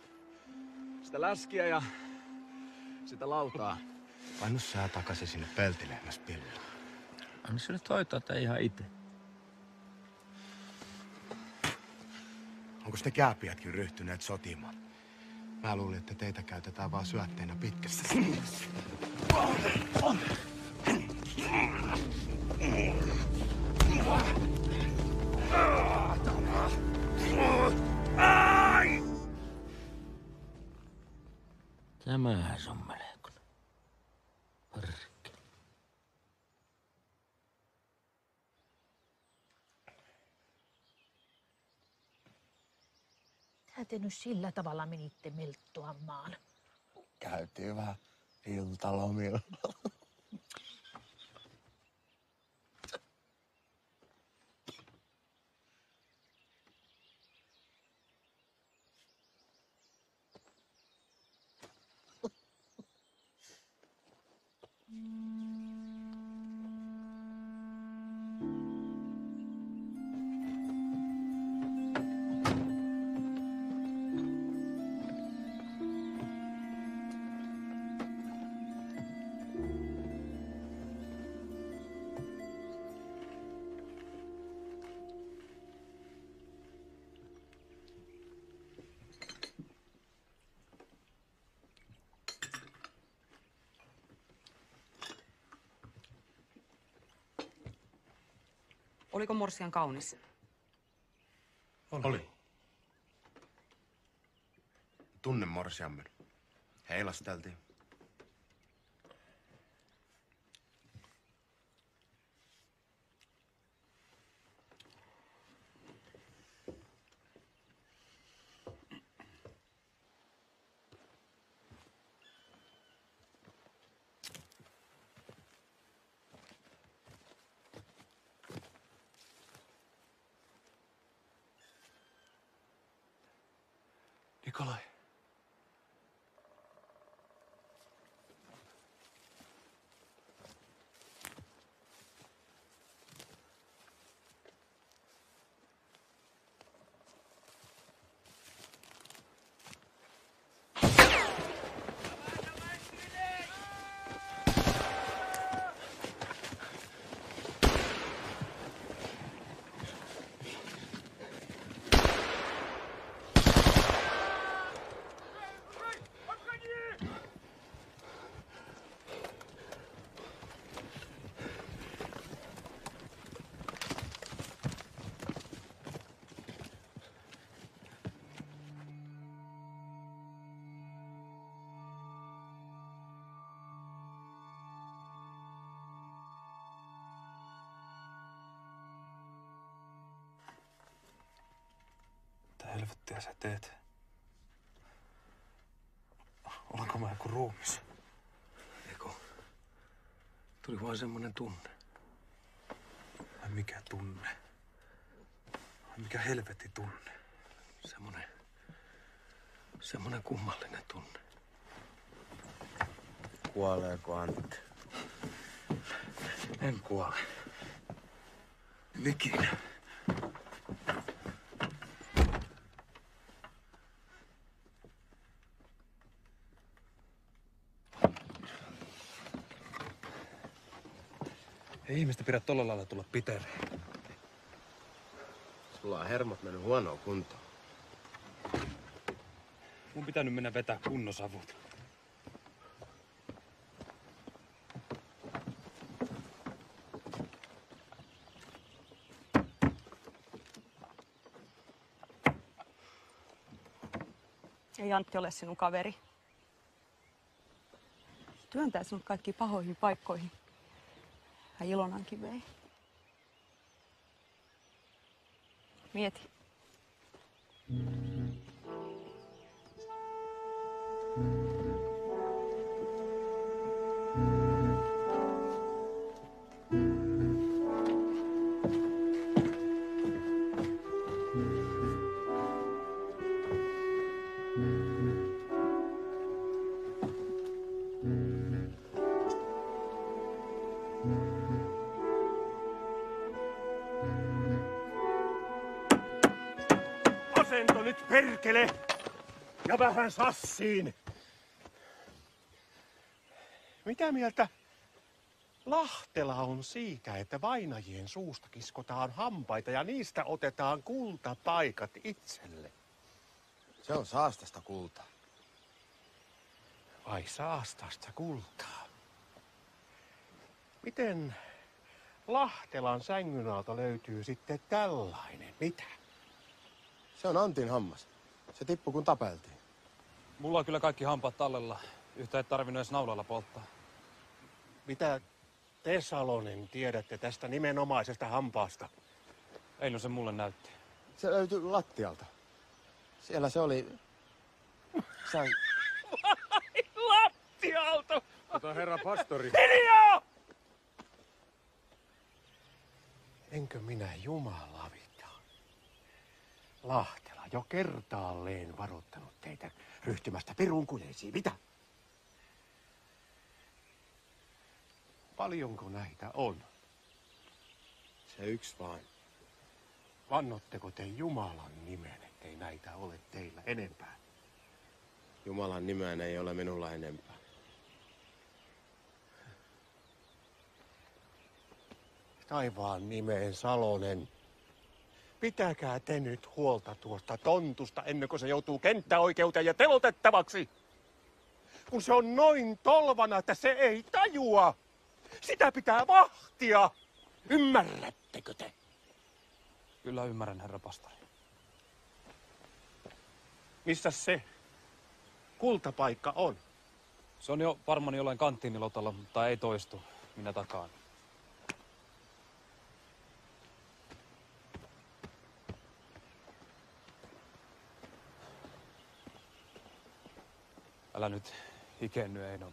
Sitä läskiä ja sitä lautaa. Painu sä takaisin sinne peltilehmäs pillaan. Anna se nyt hoitaa tää ihan itse. Onko te kääpiätkin ryhtyneet sotimaan? Mä luulin, että teitä käytetään vaan syötteenä pitkässä. Tämähän on Mitä te nyt sillä tavalla menitte melttoamaan? Käytiin vähän iltalomilla. Oliko Morsian kaunis? Oli. Tunne morsiammen. Heilasteltiin. Teet? Olenko mä joku ruumis? Eikö? Tuli vaan semmonen tunne. Ai mikä tunne? Ai mikä helvetti tunne? Semmonen... Semmonen kummallinen tunne. Kuoleeko Antti? En kuole. Ikinä. Ei ihmistä pidä tolla lailla tulla piteelle. Sulla on hermot mennyt huonoon kuntoon. Mun pitää nyt mennä vetää kunnon savut. Ei Antti ole sinun kaveri. Työntää sinut kaikki pahoihin paikkoihin. Ja Ilonankin vei. Mieti. nyt Ja vähän sassiin! Mitä mieltä Lahtela on siitä, että vainajien suusta kiskotaan hampaita ja niistä otetaan kultapaikat itselle? Se on saastasta kultaa. Vai saastasta kultaa? Miten Lahtelan sängyn alta löytyy sitten tällainen? Mitä? Se on Antin hammas. Se tippui kun tapeltiin. Mulla on kyllä kaikki hampaat tallella. Yhtä et tarvinnut edes naulalla polttaa. Mitä te, Salonen, tiedätte tästä nimenomaisesta hampaasta? Eino se mulle näytti. Se löytyi lattialta. Siellä se oli... Sä... Lattialta! Tota herra pastori. Hiljaa! Enkö minä Jumala vita? Jo kertaalleen varoittanut teitä ryhtymästä perunkujeisiin. Mitä? Paljonko näitä on? Se yksi vain. Vannotteko te Jumalan nimen, ettei näitä ole teillä enempää? Jumalan nimeen ei ole minulla enempää. Taivaan nimeen Salonen. Pitäkää te nyt huolta tuosta tontusta ennen kuin se joutuu kenttäoikeuteen ja telotettavaksi. Kun se on noin tolvana, että se ei tajua. Sitä pitää vahtia. Ymmärrättekö te? Kyllä ymmärrän, herra pastori. Missä se kultapaikka on? Se on jo varmaan jollain kanttiinilotalla, mutta ei toistu. Minä takaan. Älä nyt ikenny, Eino.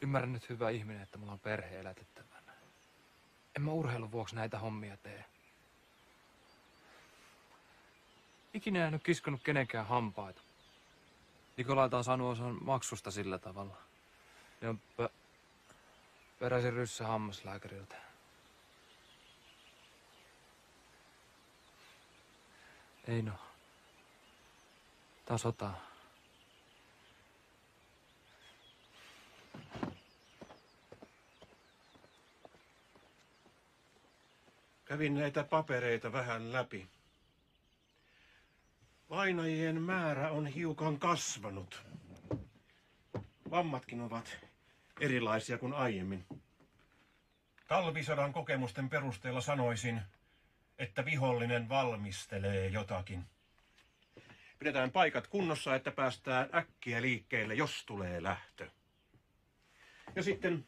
Ymmärrän nyt hyvä ihminen, että mulla on perhe elätettävänä. En mä urheilun vuoksi näitä hommia tee. Ikinä en ole kiskonut kenenkään hampaita. Nikolaita on saanut osan maksusta sillä tavalla. Ne on pö- peräisin ryssä hammaslääkäriltä. Ei no. Tää on sotaa. Kävin näitä papereita vähän läpi. Vainajien määrä on hiukan kasvanut. Vammatkin ovat erilaisia kuin aiemmin. Talvisodan kokemusten perusteella sanoisin, että vihollinen valmistelee jotakin. Pidetään paikat kunnossa, että päästään äkkiä liikkeelle, jos tulee lähtö. Ja sitten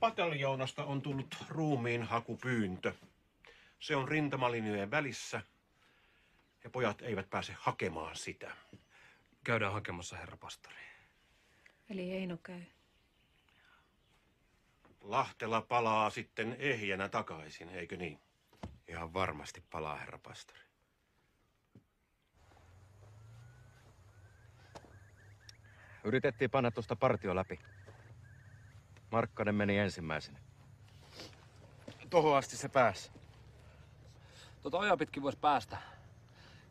pataljoonasta on tullut ruumiin hakupyyntö. Se on rintamalinjojen välissä ja pojat eivät pääse hakemaan sitä. Käydään hakemassa, herra pastori. Eli Eino käy. Lahtela palaa sitten ehjänä takaisin, eikö niin? Ihan varmasti palaa, herra pastori. Yritettiin panna tuosta partio läpi. Markkanen meni ensimmäisenä. Tohon asti se pääsi. Tota ojaa pitkin vois päästä.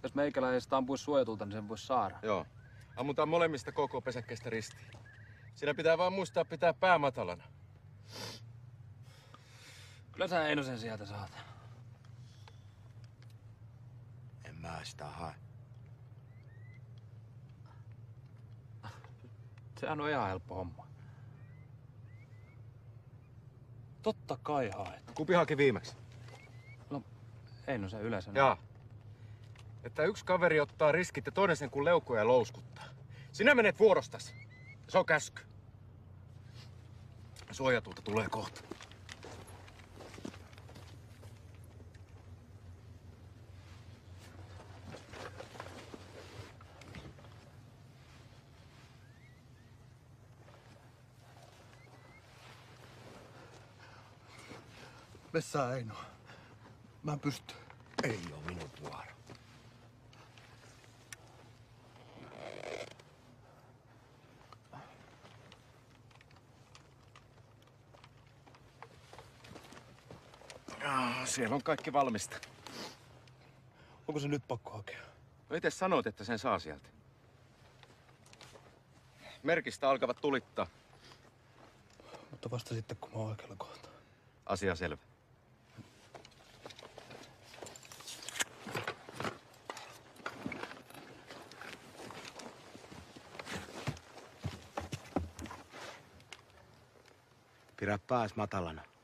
Jos meikäläisestä ampuisi suojatulta, niin sen voisi saada. Joo. Ammutaan molemmista koko pesäkkeestä ristiin. Siinä pitää vaan muistaa pitää pää matalana. Kyllä sä Einosen sieltä saat. En mä sitä hae. Sehän on ihan helppo homma. Totta kai haet. Kumpi haki viimeksi? No, Einosen yleensä. Jaa. Että yksi kaveri ottaa riskit ja toinen sen kun leukoja louskuttaa. Sinä menet vuorostas. Se on käsky. Suojatulta tulee kohta. Vessa Eino. Mä en pysty. Ei oo minun vuoro. Siellä on kaikki valmista. Onko se nyt pakko hakea? No itse sanoit, että sen saa sieltä. Merkistä alkavat tulittaa. Mutta vasta sitten, kun mä oon oikealla kohtaa. Asia selvä. Pidä pääs matalana.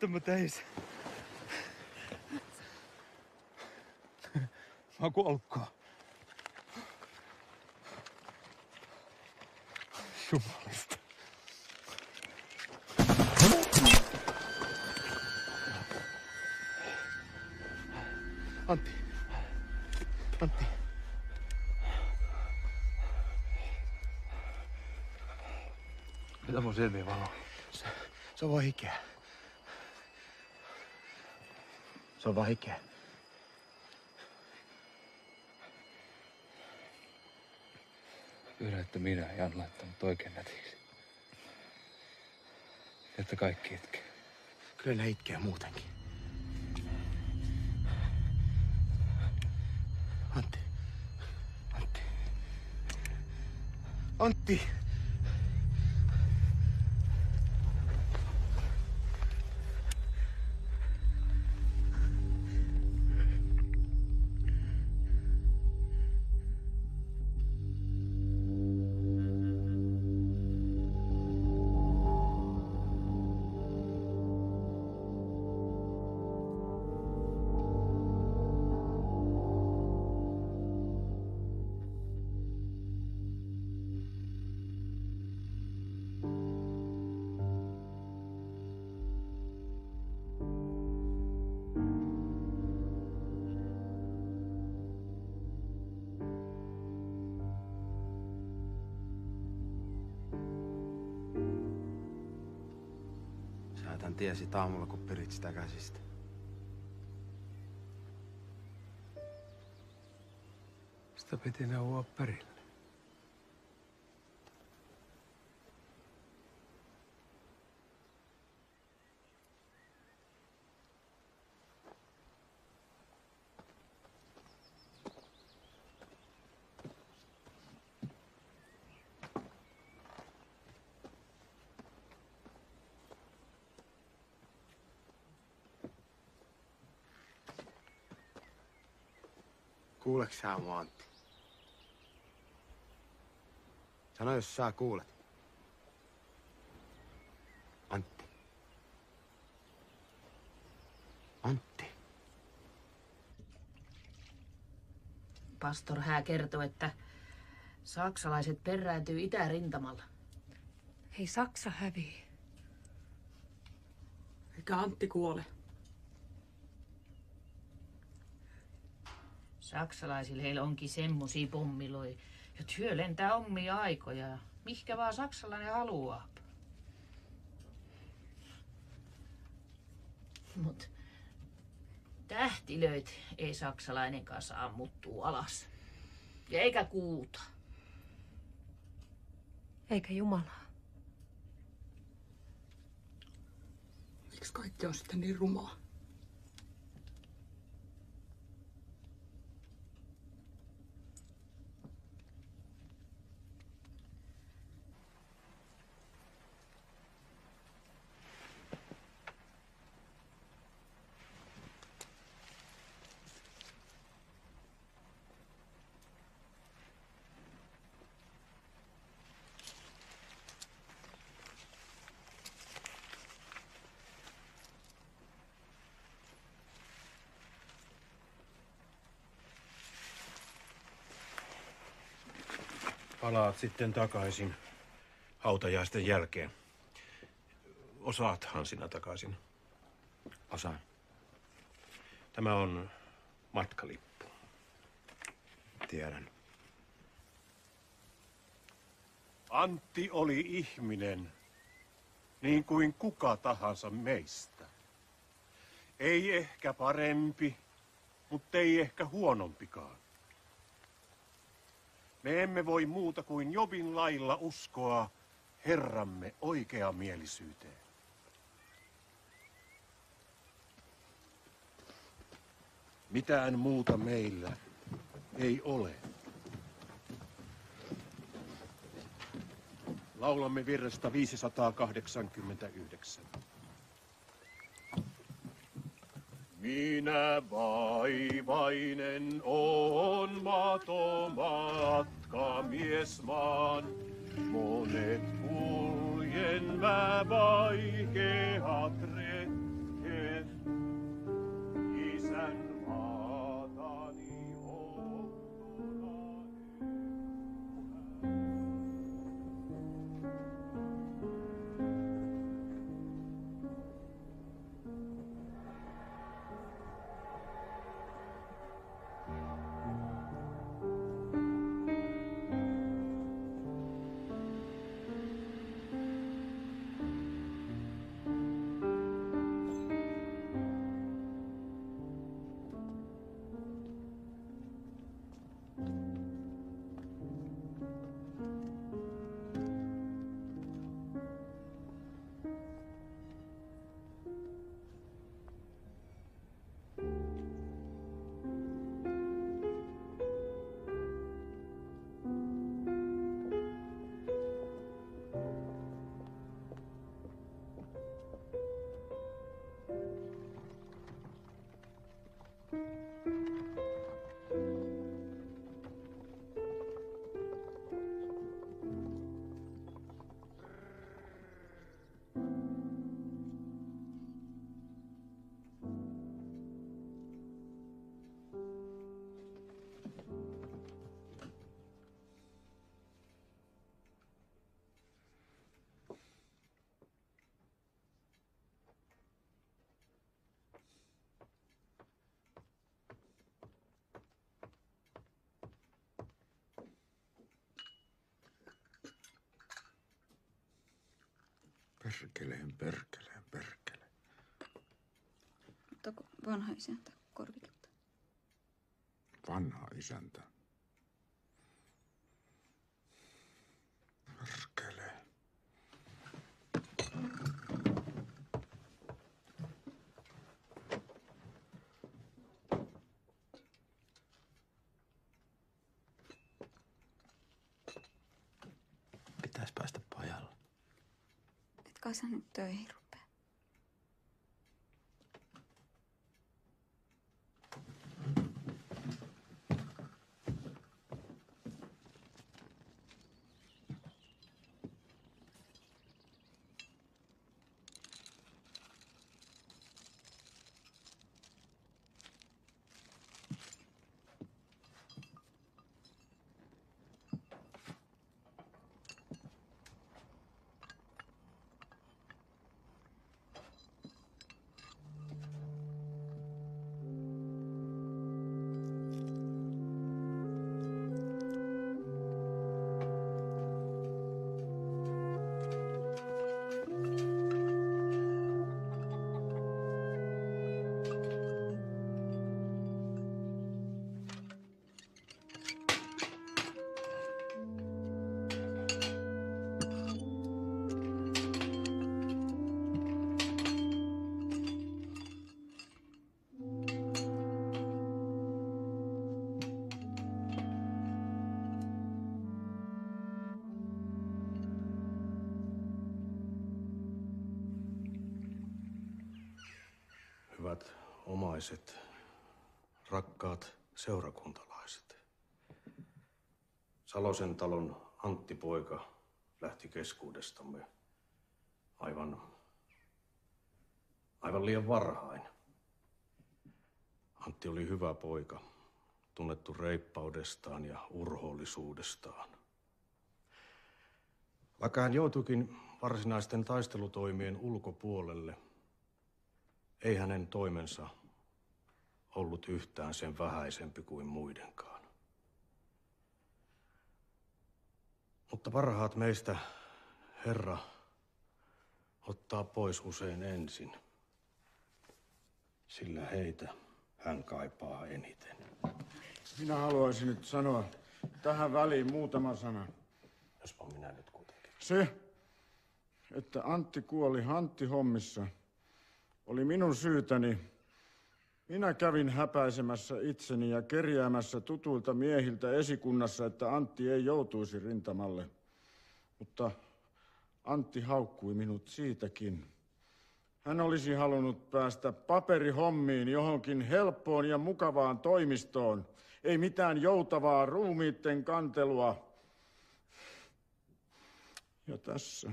Jumalista mä teis. Mä oon kuollutkaan. Jumalista. Antti. Antti. Mitä mun silmiin valo? Se, se on vaikea. Se on vaikea. Pyydän, että minä en laittanut oikein nätiksi. Että kaikki itkee. Kyllä ne itkee muutenkin. Antti. Antti. Antti. Tiesit aamulla, kun pirit sitä käsistä. Sitä piti neuvoa perille. Kuuleks sä mua, Antti? Sano, jos sä kuulet. Antti. Antti. Pastor Hää kertoo, että saksalaiset perääntyy itärintamalla. Hei, Saksa hävii. Eikä Antti kuole. Saksalaisilla heillä onkin semmosia pommiloi, ja työ lentää omia aikoja. Mihkä vaan saksalainen haluaa. Mut tähtilöit ei saksalainen kanssa ammuttuu alas. Ja eikä kuuta. Eikä Jumalaa. Miksi kaikki on sitten niin rumaa? Palaat sitten takaisin hautajaisten jälkeen. Osaathan sinä takaisin. Osaan. Tämä on matkalippu. Tiedän. Antti oli ihminen, niin kuin kuka tahansa meistä. Ei ehkä parempi, mutta ei ehkä huonompikaan. Me emme voi muuta kuin Jobin lailla uskoa Herramme oikeamielisyyteen. Mitään muuta meillä ei ole. Laulamme virrasta 589. Minä vaivainen on mato matka miesmaan. Monet kuljen mä vaikeat retket. Isän Perkeleen, perkeleen, perkele. Ottaako vanha isäntä korviketta? Vanha isäntä. Perkele. Pitäis päästä pajalle. Et seurakuntalaiset. Salosen talon Antti Poika lähti keskuudestamme aivan, aivan liian varhain. Antti oli hyvä poika, tunnettu reippaudestaan ja urhoollisuudestaan. Vaikka hän joutuikin varsinaisten taistelutoimien ulkopuolelle, ei hänen toimensa ollut yhtään sen vähäisempi kuin muidenkaan. Mutta parhaat meistä Herra ottaa pois usein ensin, sillä heitä hän kaipaa eniten. Minä haluaisin nyt sanoa tähän väliin muutama sana. Jospa minä nyt kuitenkin. Se, että Antti kuoli Hantti-hommissa, oli minun syytäni. Minä kävin häpäisemässä itseni ja kerjäämässä tutuilta miehiltä esikunnassa, että Antti ei joutuisi rintamalle. Mutta Antti haukkui minut siitäkin. Hän olisi halunnut päästä paperihommiin johonkin helppoon ja mukavaan toimistoon. Ei mitään joutavaa ruumiitten kantelua. Ja tässä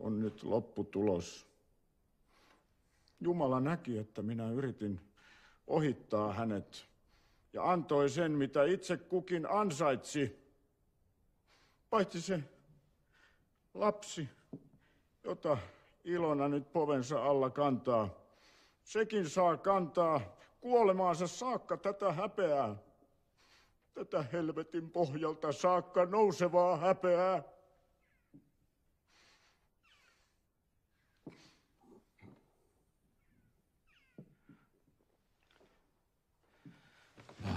on nyt lopputulos. Jumala näki, että minä yritin ohittaa hänet ja antoi sen, mitä itse kukin ansaitsi. Paitsi se lapsi, jota Ilona nyt povensa alla kantaa. Sekin saa kantaa kuolemaansa saakka tätä häpeää. Tätä helvetin pohjalta saakka nousevaa häpeää.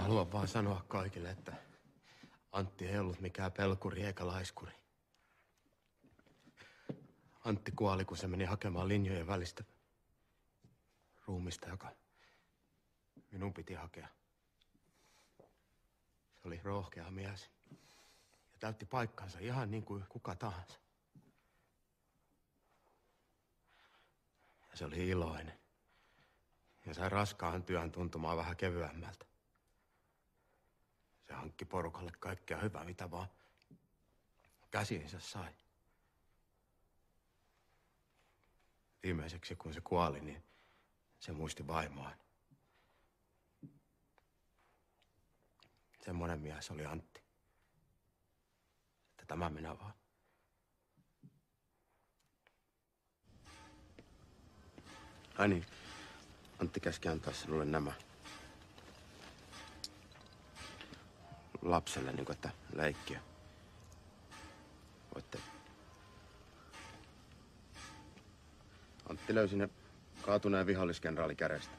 Haluan vaan sanoa kaikille, että Antti ei ollut mikään pelkuri eikä laiskuri. Antti kuoli, kun se meni hakemaan linjojen välistä ruumista, joka minun piti hakea. Se oli rohkea mies ja täytti paikkansa ihan niin kuin kuka tahansa. Ja se oli iloinen ja sai raskaan työn tuntumaan vähän kevyemmältä. Se hankki porukalle kaikkea hyvää, mitä vaan käsiinsä sai. Viimeiseksi, kun se kuoli, niin se muisti vaimoaan. Semmoinen mies oli Antti. Että tämä minä vaan. Ai niin, Antti käski antaa sinulle nämä. Lapselle, niin kuin, että leikkiä. Voitte Antti löysi ne kaatuneen viholliskenraali kädestä.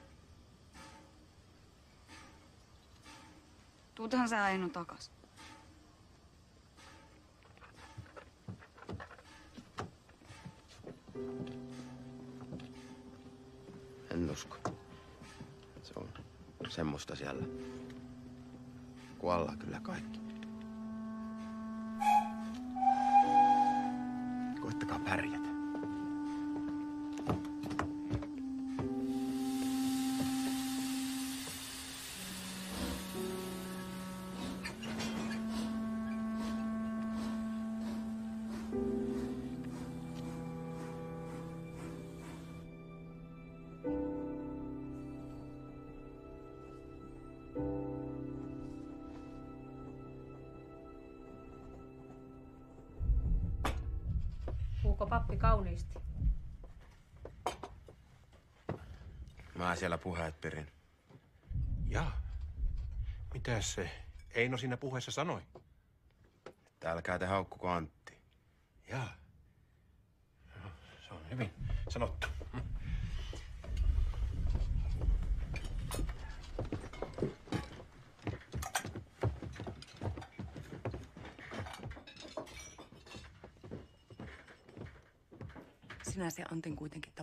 Tuuthan sä Aino takas. En usko. Se on semmoista siellä. Kuollaan kyllä kaikki. Koittakaa pärjätä. Siellä puheet pirin. Ja, mitä se Eino siinä puheessa sanoi? Että älkää te haukkuko Antti. Ja. Se on hyvin sanottu. Sinä se Antin kuitenkin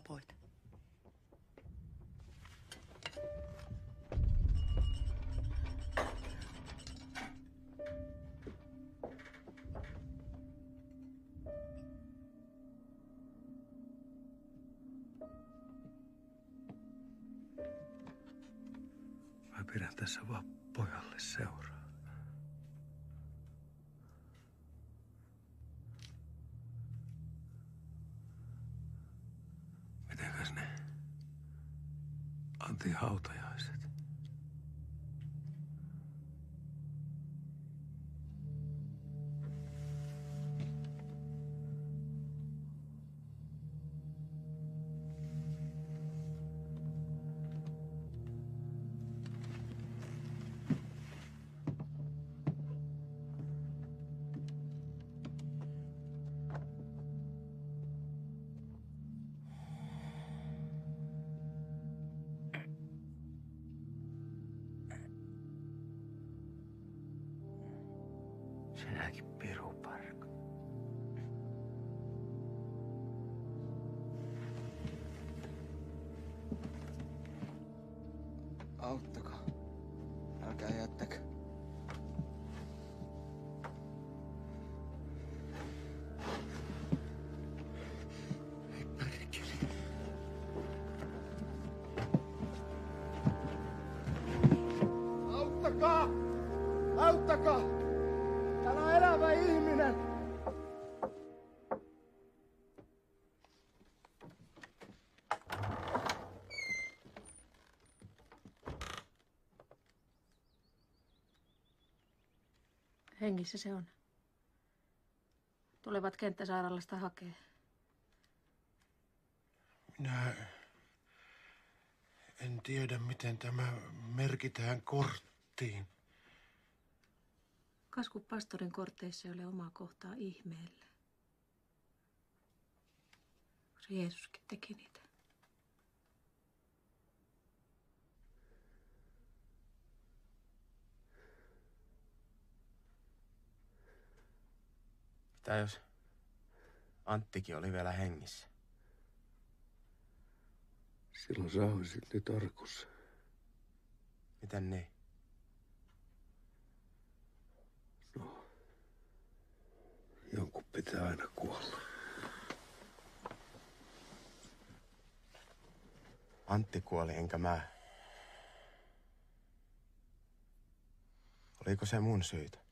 Hengissä se on. Tulevat kenttäsairaalasta hakee. Minä en tiedä, miten tämä merkitään korttiin. Kasku pastorin korteissa ei ole omaa kohtaa ihmeelle. Se Jeesuskin teki niitä. Mitä jos Anttikin oli vielä hengissä? Silloin sä olisit nyt arkussa. Miten niin? Jonkun pitää aina kuolla. Antti kuoli, enkä mä. Oliko se mun syytä?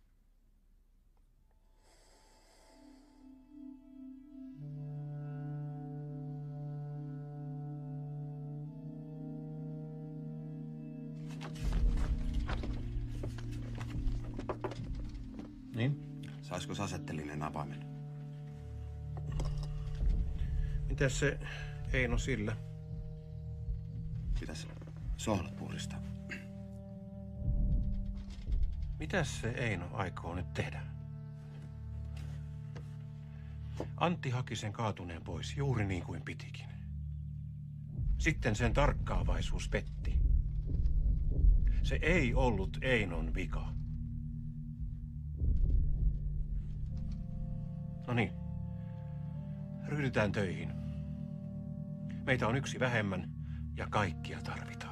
Mitäs se Eino sillä? Pitäis sohlat puhdistaa. Mitäs se Eino aikoo nyt tehdä? Antti haki sen kaatuneen pois juuri niin kuin pitikin. Sitten sen tarkkaavaisuus petti. Se ei ollut Einon vika. No niin. Ryhdytään töihin. Meitä on yksi vähemmän ja kaikkia tarvitaan.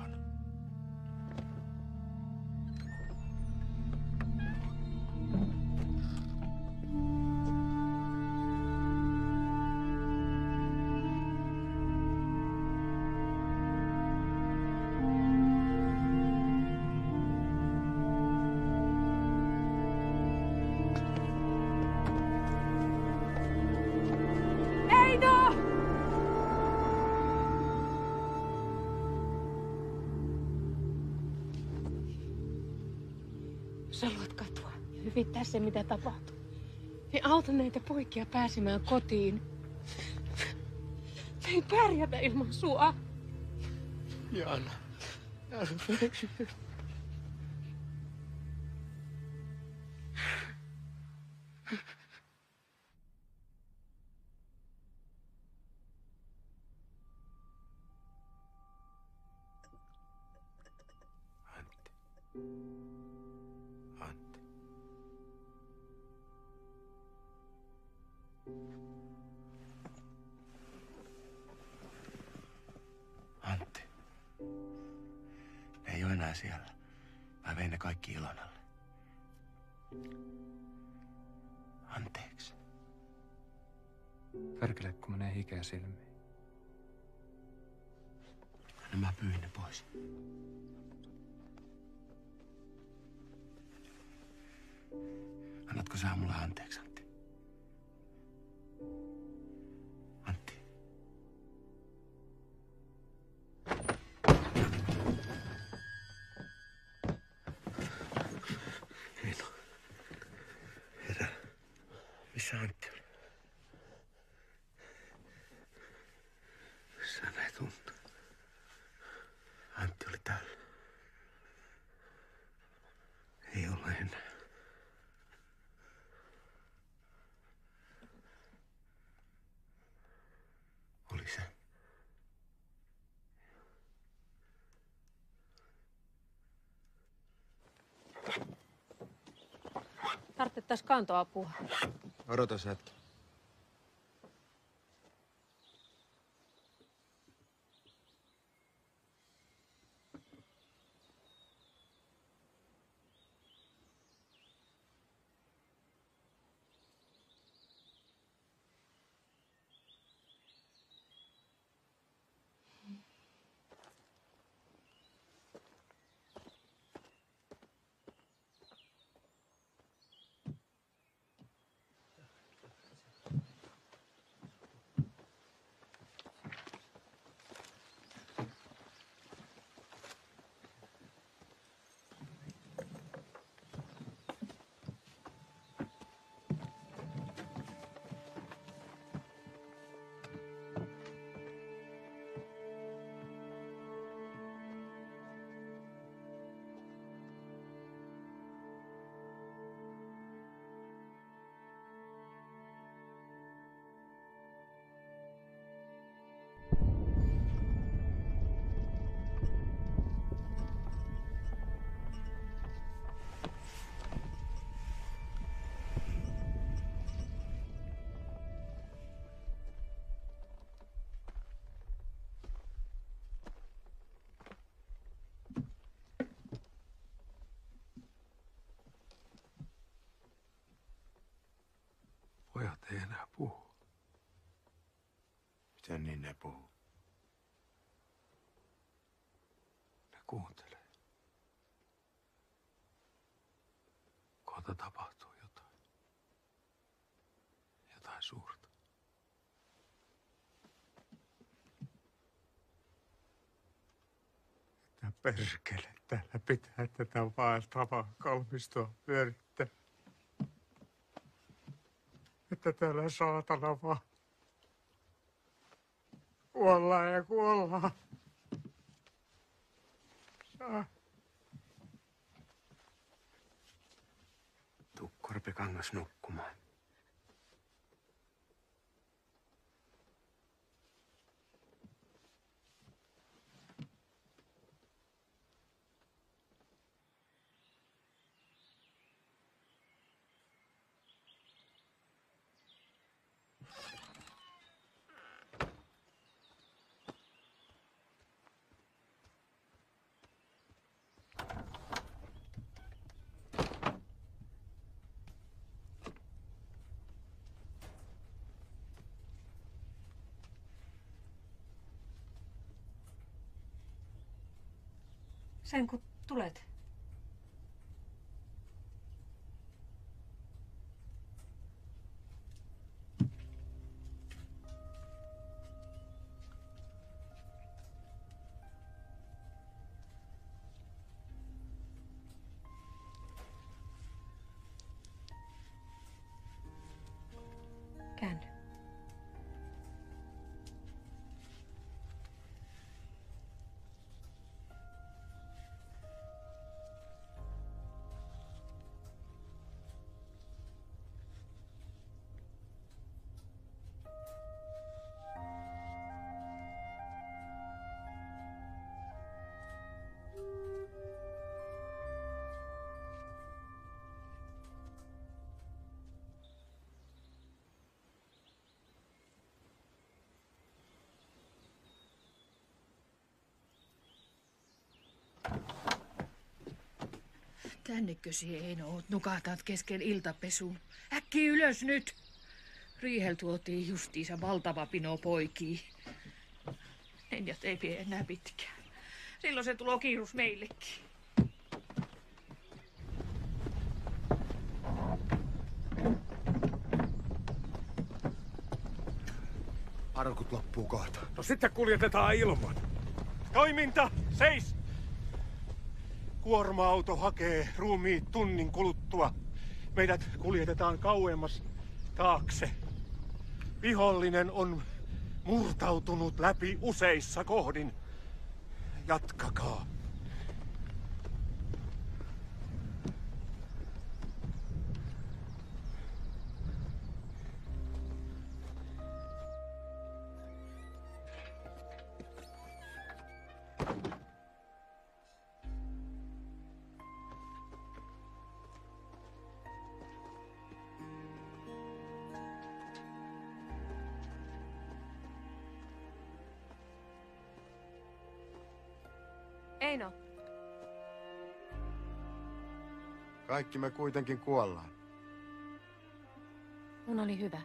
Se, mitä tapahtuu, niin auta näitä poikia pääsemään kotiin. Me ei pärjätä ilman sua. Jaana. Antti. synkkiä silmiä. Anna mä pyin ne pois. Annatko sä mulle anteeksi? Tarvittais kantoapua. Odotas hetki. Pojat ei enää puhu. Miten niin ne puhuu? Ne kuuntelee. Kohta tapahtuu jotain. Jotain suurta. Mitä perkele täällä pitää tätä vaeltavaa kalmistoa pyörittää. Että täällä saatana vaan kuollaan ja kuollaan. Saa. Tuu Korpikangas nukkumaan. Sen kun tulet. Tännekö ei oot nukahtat kesken iltapesuun? Äkki ylös nyt! Riihel tuotiin justiinsa valtava pino poikii. Nenjat ei vie enää pitkään. Silloin se tulo kiirus meillekin. Arkut loppuu kohta. No sitten kuljetetaan ilman. Toiminta seis! Kuorma-auto hakee ruumiit tunnin kuluttua. Meidät kuljetetaan kauemmas taakse. Vihollinen on murtautunut läpi useissa kohdin. Jatkakaa. Kaikki me kuitenkin kuollaan. Mun oli hyvä.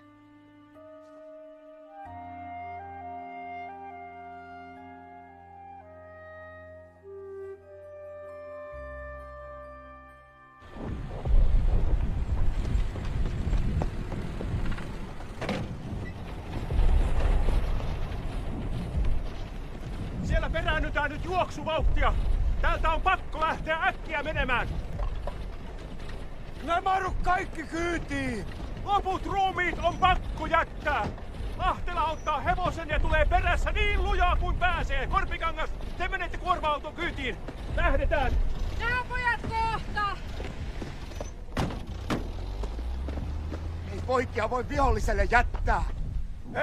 Voi viholliselle jättää.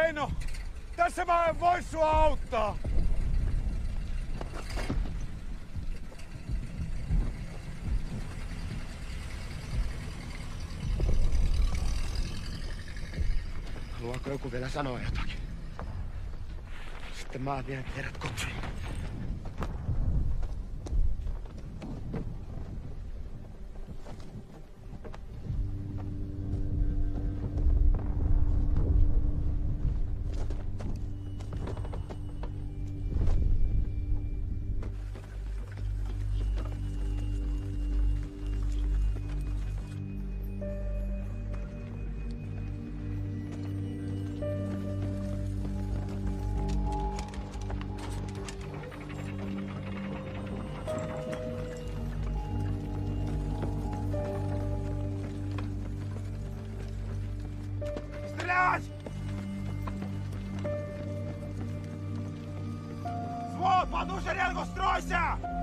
Eino, tässä mä en voi sua auttaa. Haluaako joku vielä sanoa jotakin? Sitten mä vien teidät kotiin. Scheiße!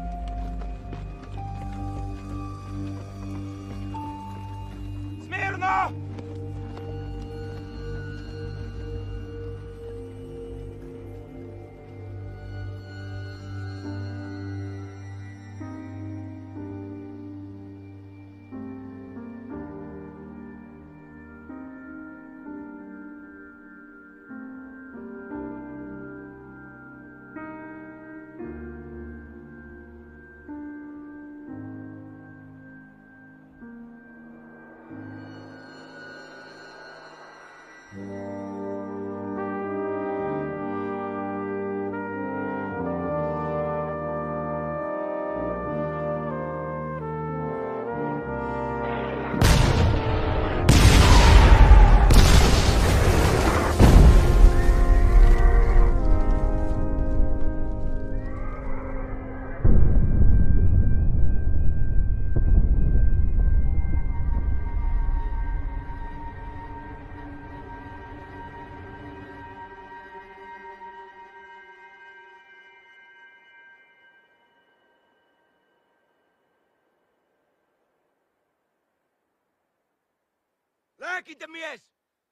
Lääkintämies!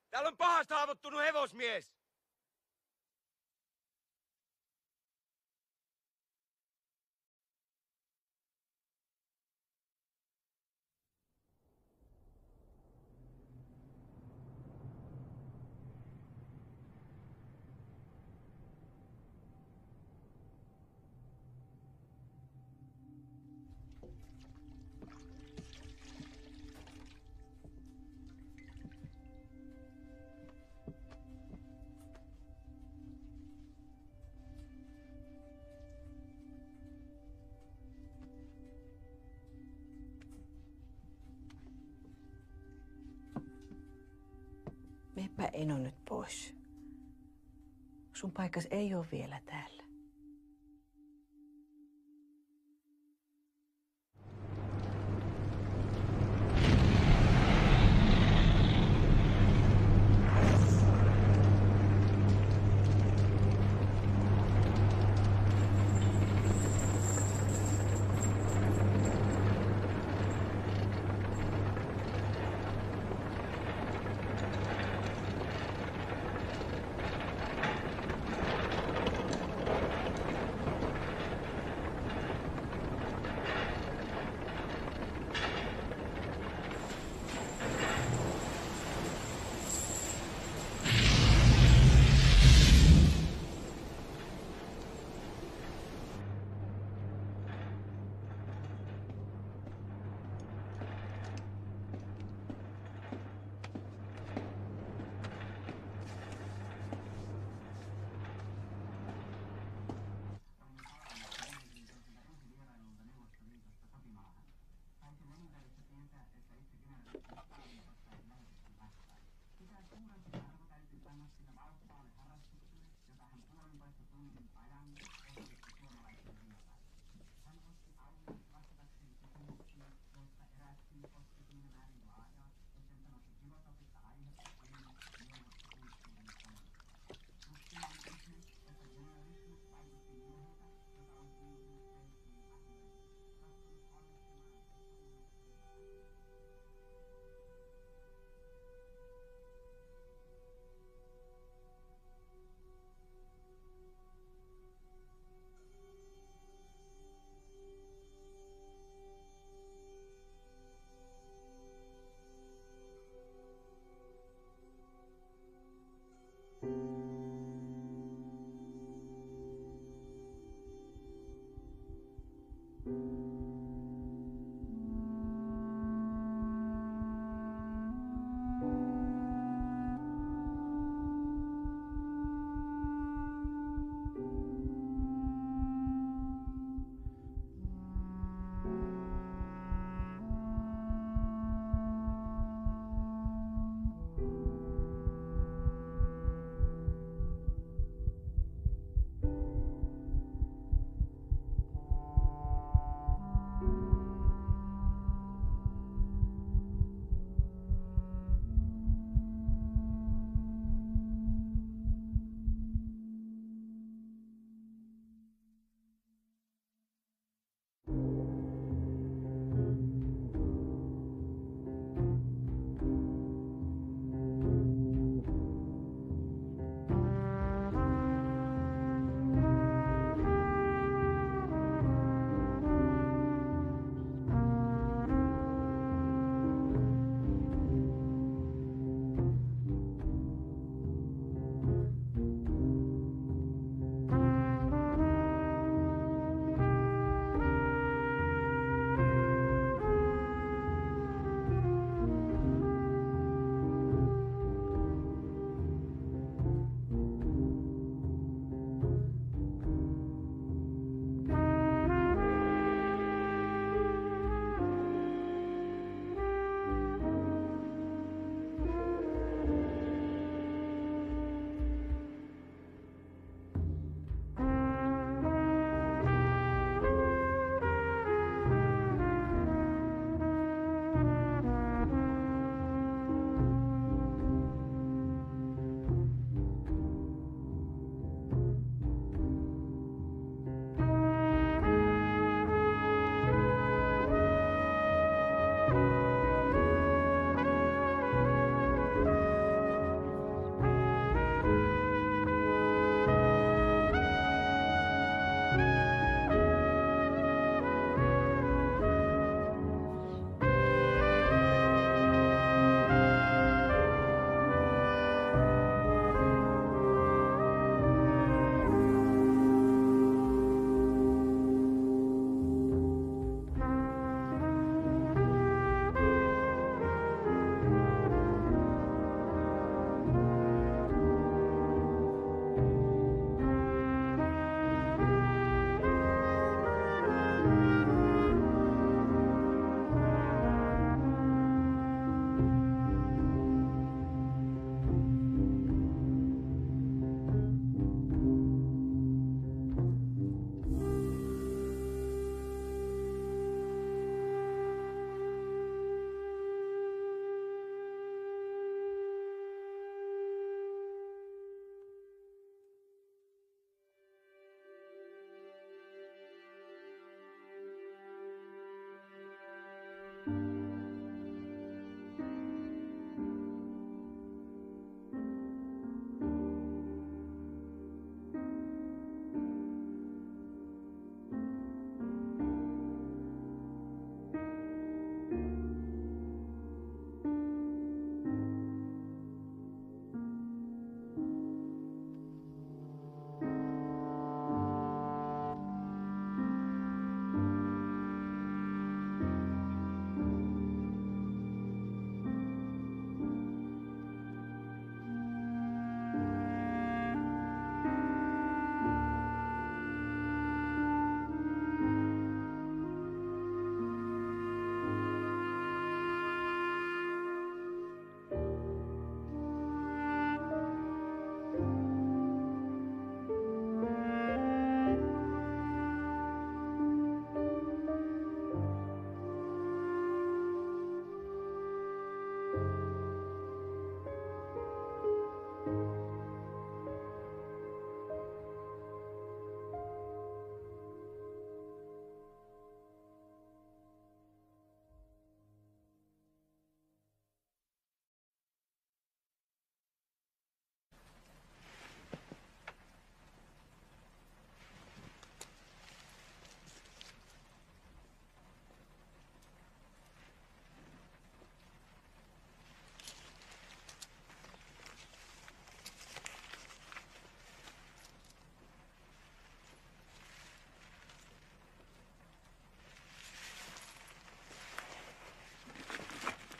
Täällä on pahasti haavoittunut hevosmies! Eno nyt pois. Sun paikkas ei ole vielä täällä.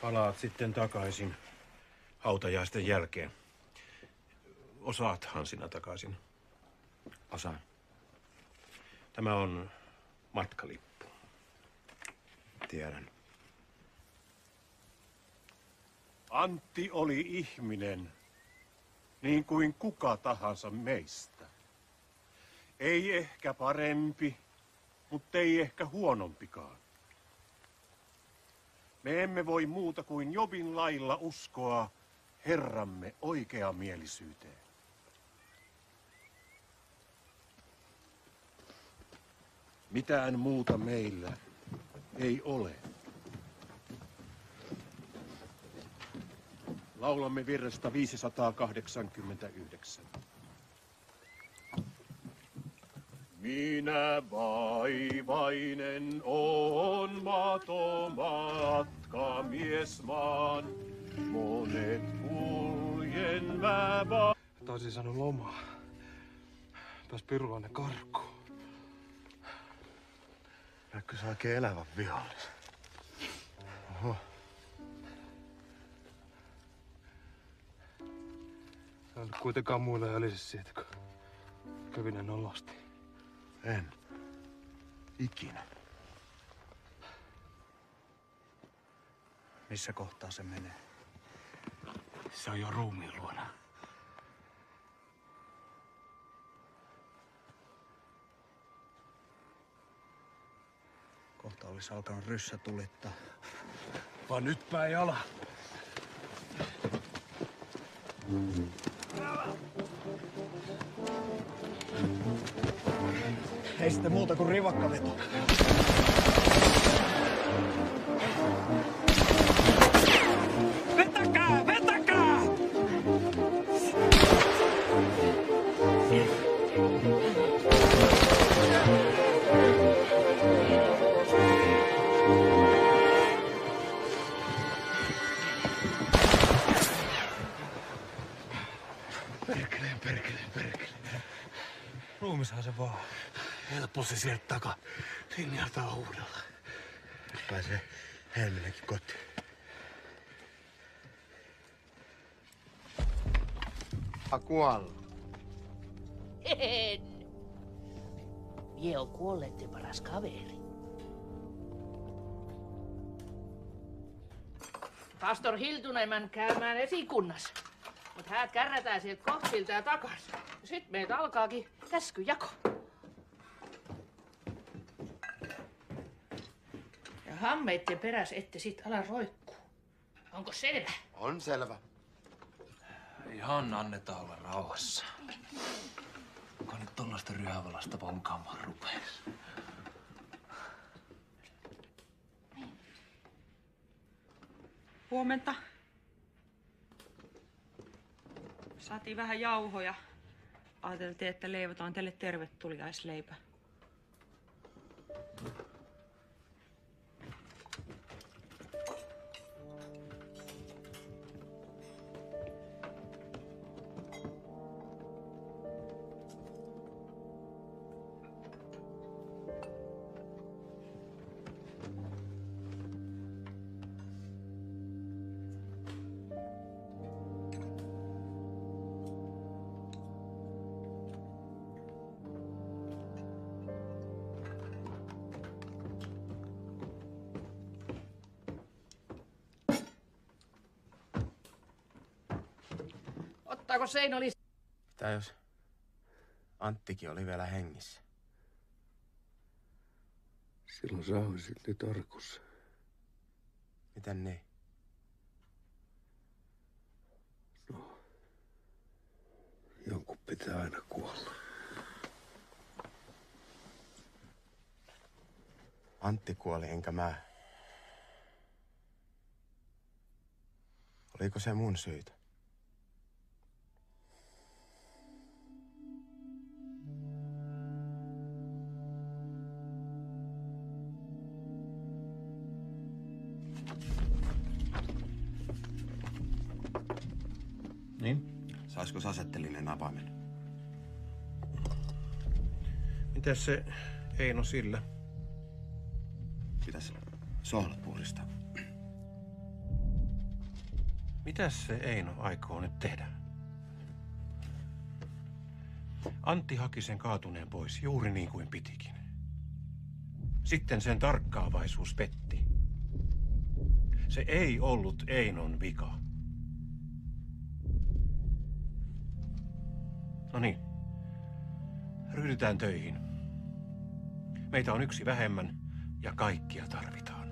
Palaat sitten takaisin hautajaisten jälkeen. Osaathan sinä takaisin? Osaan. Tämä on matkalippu. Tiedän. Antti oli ihminen, niin kuin kuka tahansa meistä. Ei ehkä parempi, mutta ei ehkä huonompikaan. Me emme voi muuta kuin Jobin lailla uskoa Herramme oikeamielisyyteen. Mitään muuta meillä ei ole. Laulamme virrasta 589. Minä vaivainen on mato matka miesmaan. Monet kuljen mä va- Toisin sanoen lomaa. Pääs Pirulainen karkuun. Näkö se oikein elävän vihollisen? Oho. Olet kuitenkaan muilla jäljessä siitä, kun kävinen nolosti. En. Ikinä. Missä kohtaa se menee? Se on jo ruumiin luona. Kohta olisi alkanut ryssä tulittaa. Vaan nyt päin ala. Ei sitten muuta kuin rivakkaveto. Vetäkää! Helppo se sieltä takaa. Linjalta uudella. Nyt pääsee Helminenkin kotiin. kuollut. En. Mie on kuolleitten paras kaveri. Pastor Hiltunen käymään esikunnassa. Mut häät kärrätään sieltä kohtilta ja takas. Sitten meitä alkaakin käskyjako. Ja hammeitten peräs ette sit ala roikkuu. Onko selvä? On selvä. Ihan annetaan olla rauhassa. Kuka nyt tollaista ryhävalasta vonkaamaan rupees? Huomenta. Saatiin vähän jauhoja. Ajateltiin, että leivotaan teille tervetuliaisleipä. Ottaako Seino lisää? Mitä jos Anttikin oli vielä hengissä? Silloin sä olisit nyt arkussa. Miten niin? Jonkun pitää aina kuolla. Antti kuoli enkä mä. Oliko se mun syytä? Mitäs se Eino sillä? Pitäis sohlat puhdistaa. Mitäs se Eino aikoo nyt tehdä? Antti haki sen kaatuneen pois juuri niin kuin pitikin. Sitten sen tarkkaavaisuus petti. Se ei ollut Einon vika. No niin. Ryhdytään töihin. Meitä on yksi vähemmän ja kaikkia tarvitaan.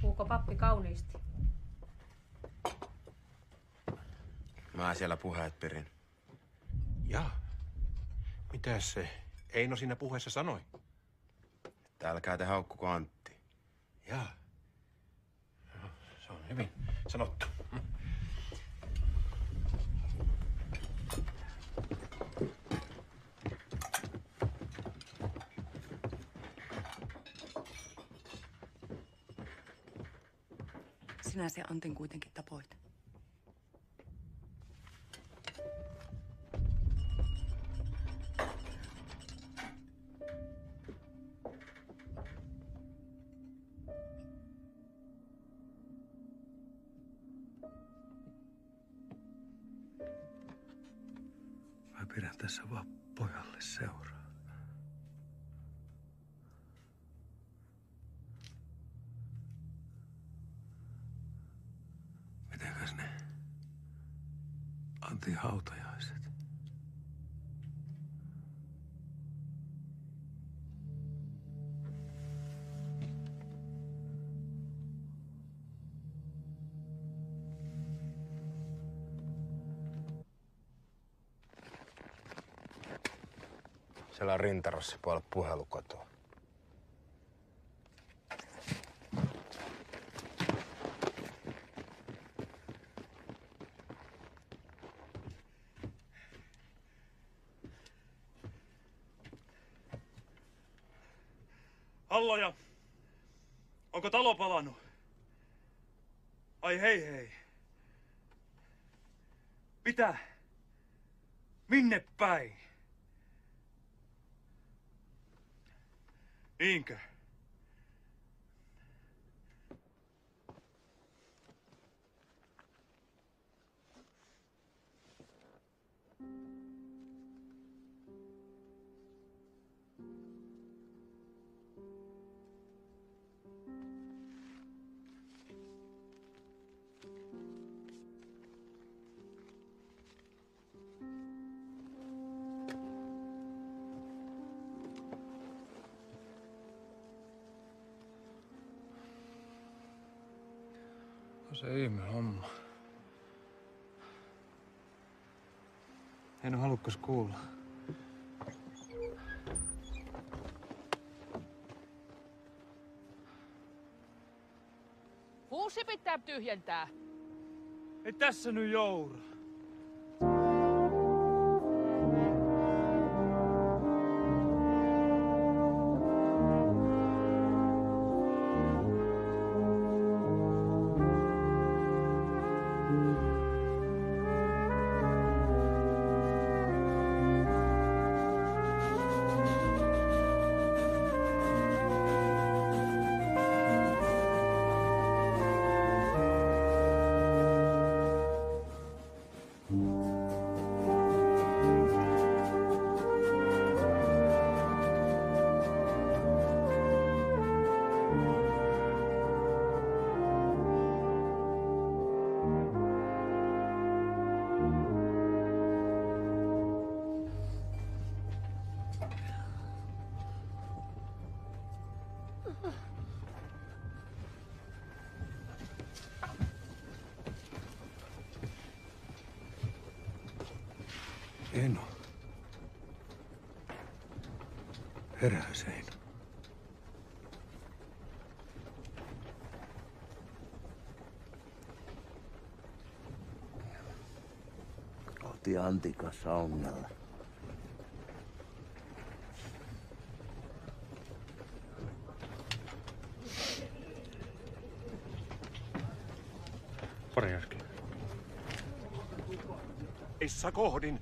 Puhuuko pappi kauniisti? Mä siellä puheet perin. Ja. Mitäs se Eino siinä puheessa sanoi? Että älkää te haukkuko Antti. Jaa. No, se on hyvin sanottu. Sinä se Antin kuitenkin tapoit. On rintarassa puolella puhelu kotoa. Halloja! Onko talo palannut? Ai hei hei. Mitä? Minne päin? Niinkö? Kuulla. Huusi pitää tyhjentää. Ei tässä nyt joura. Antikassa ongella. Pari äsken. Missä kohdin?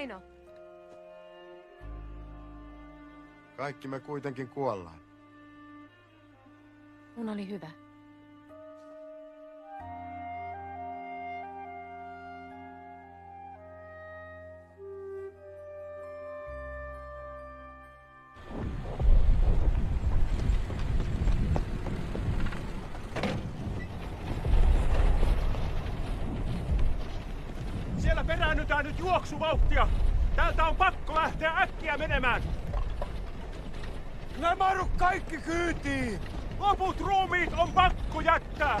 Eino, Kaikki me kuitenkin kuollaan. Mun oli hyvä. Juoksuvauhtia. Täältä on pakko lähteä äkkiä menemään. Nämä kaikki kyytiin! Loput ruumiit on pakko jättää.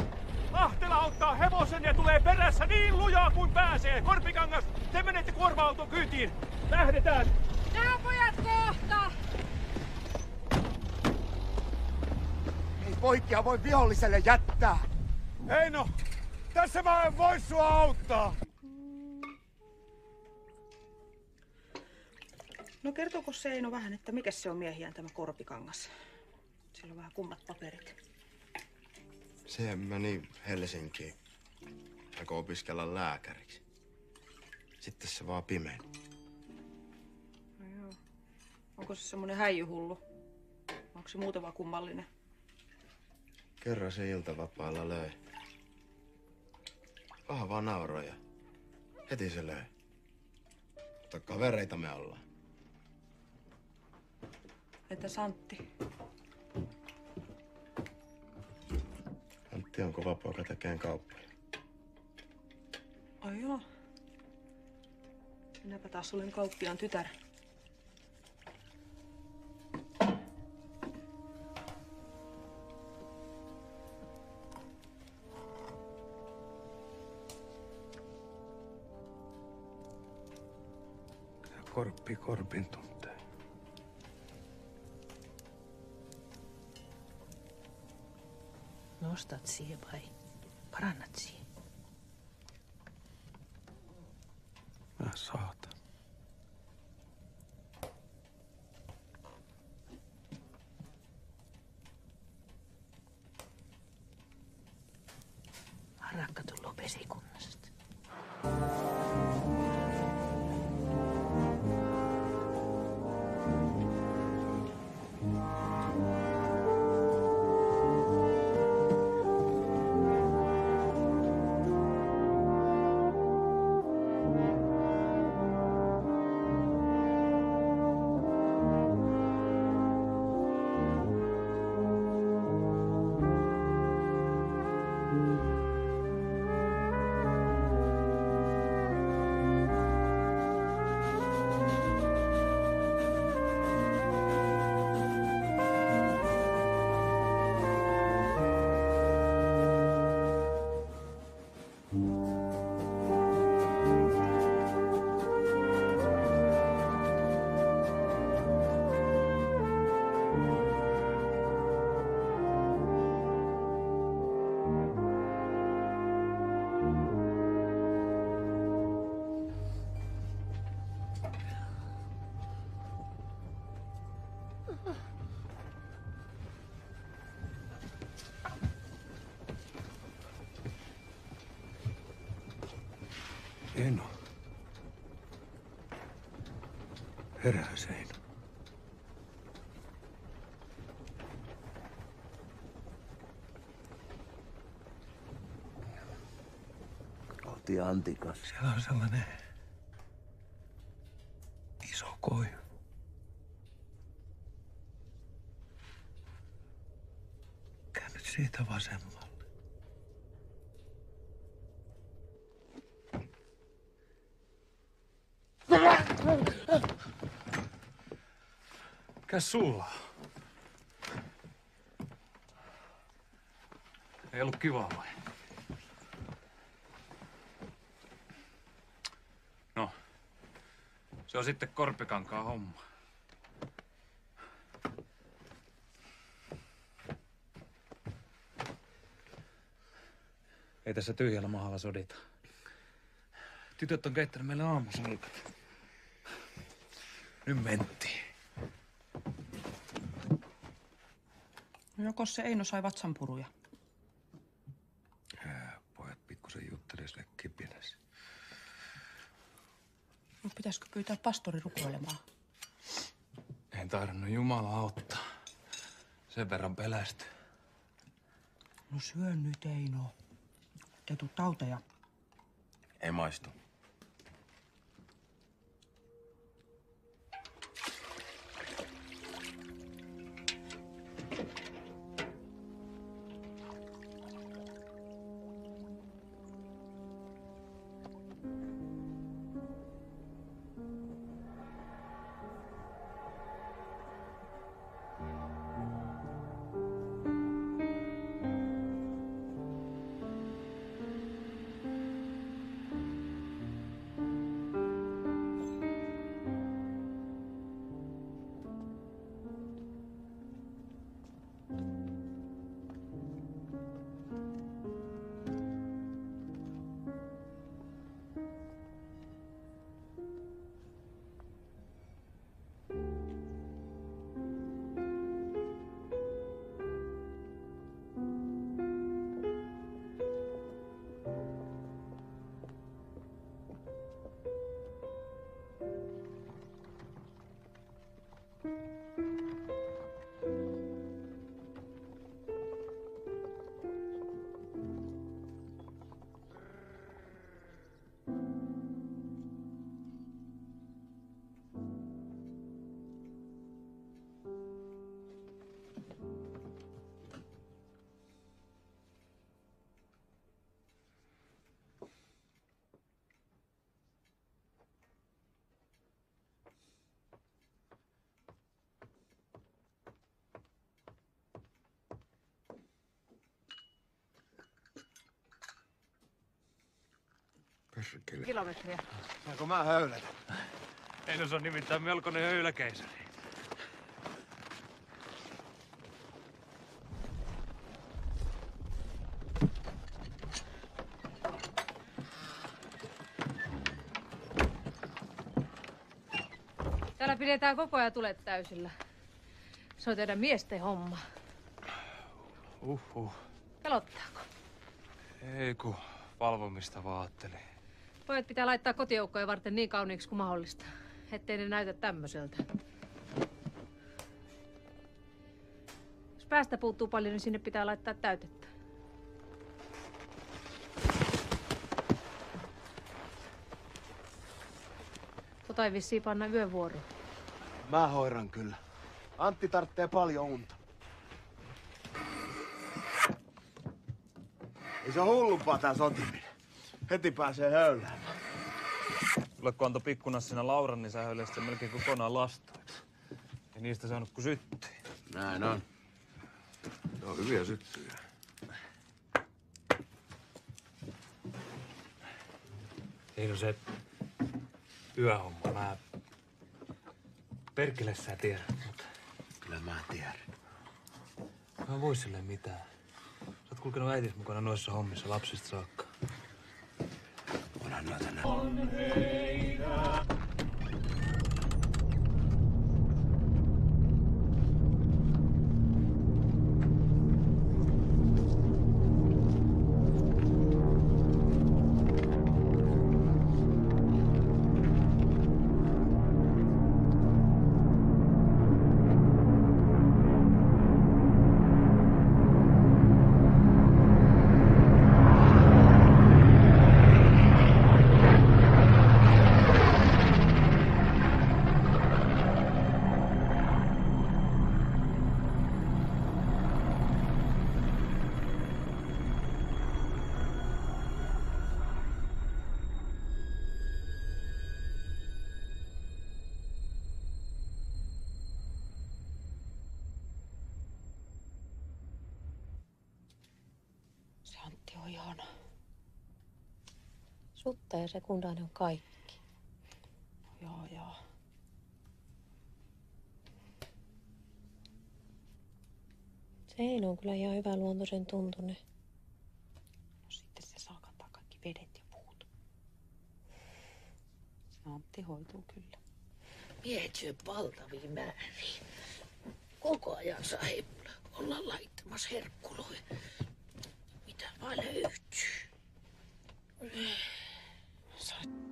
Ahtela ottaa hevosen ja tulee perässä niin lujaa kuin pääsee. Korpikangas, te menette kuorma-auton kyytiin. Lähdetään. Nää pojat kohta! Ei poikia voi viholliselle jättää. Eino, tässä mä en voi sua auttaa. Kertooko se Eino vähän, että mikä se on miehiään tämä Korpikangas? Sillä on vähän kummat paperit. Se meni Helsinkiin. Aikoo opiskella lääkäriksi. Sitten se vaan pimeni. No joo. Onko se semmonen häijyhullu? Onko se muuten vaan kummallinen? Kerran se iltavapaalla löi. Vähän vaan nauroi ja heti se löi. Mutta kavereita me ollaan. Entä Santti? Antti on kova poika tekeen kauppoja. Ai joo. Minäpä taas olen kauppiaan tytär. Korppi korpin Nostat siihen vai parannat siihen? Mä saatan. Herää Seino. Koti Antikas. Siellä on sellainen Mikä sulla Ei ollut kivaa vai? No, se on sitten korpikankaa homma. Ei tässä tyhjällä mahalla sodita. Tytöt on keittänyt meille aamusaikat. Nyt mennään. No joko se Eino sai vatsanpuruja? Pojat pikkusen juttelee sille kipinässä. No pitäisikö pyytää pastori rukoilemaan? En tarvinnut Jumala auttaa. Sen verran pelästy. No syö nyt Eino. Te tuu tauteja. Ei maistu. Perkele. Kilometriä. Saanko mä höylätä? Ei no se on nimittäin melkoinen höyläkeisari. Täällä pidetään koko ajan tulet täysillä. Se on teidän miesten homma. Uhuh. Pelottaako? Ei kun valvomista vaattelin. Pojat pitää laittaa kotijoukkoja varten niin kauniiksi kuin mahdollista, ettei ne näytä tämmöiseltä. Jos päästä puuttuu paljon, niin sinne pitää laittaa täytettä. Tota ei vissiin panna yövuoroon. Mä hoiran kyllä. Antti tarvitsee paljon unta. Ei se ole hullumpaa tää sotiminen. Heti pääsee höyläämään. Kuule, kun antoi pikkunassina Lauran, niin sä höyläsit sen melkein kokonaan lastoiksi. Ei niistä saanut kuin syttyä. Näin on. Ne on hyviä syttyjä. Ei no se yöhomma, mä... Perkele sä tiedät, mutta Kyllä mä tiedän. mä voi sille mitään. Sä oot kulkenut äitis mukana noissa hommissa lapsista saakka. Onhan Sutta ja sekundainen on kaikki. Joo, joo. Seino on kyllä ihan hyvä luontoisen tuntune. No sitten se saa kantaa kaikki vedet ja puut. Se Antti hoituu kyllä. Miehet syö valtavia määriä. Koko ajan saa heppula olla laittamassa herkkuloja. Mitä vaan löytyy. Jumalista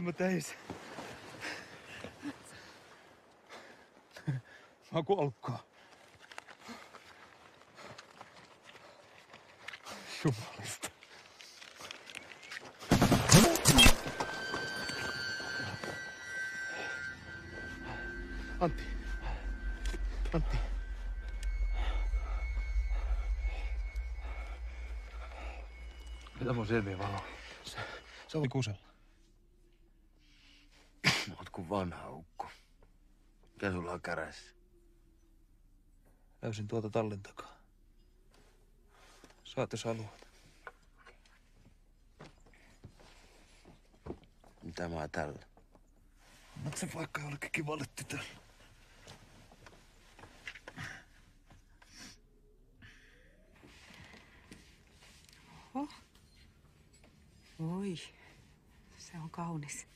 mä teis. Mä oon kuollutkaan. Jumalista. Antti. Antti. Mitä mun silmiin valo? Se, se oli kusella. Oot kuin vanha ukko. Mikä sulla on kädessä? Löysin tuolta tallin takaa. Saat jos haluat. Mitä mä tällä? Annat se vaikka jollekin kivalle tytölle. Oho. Oi, se on kaunis.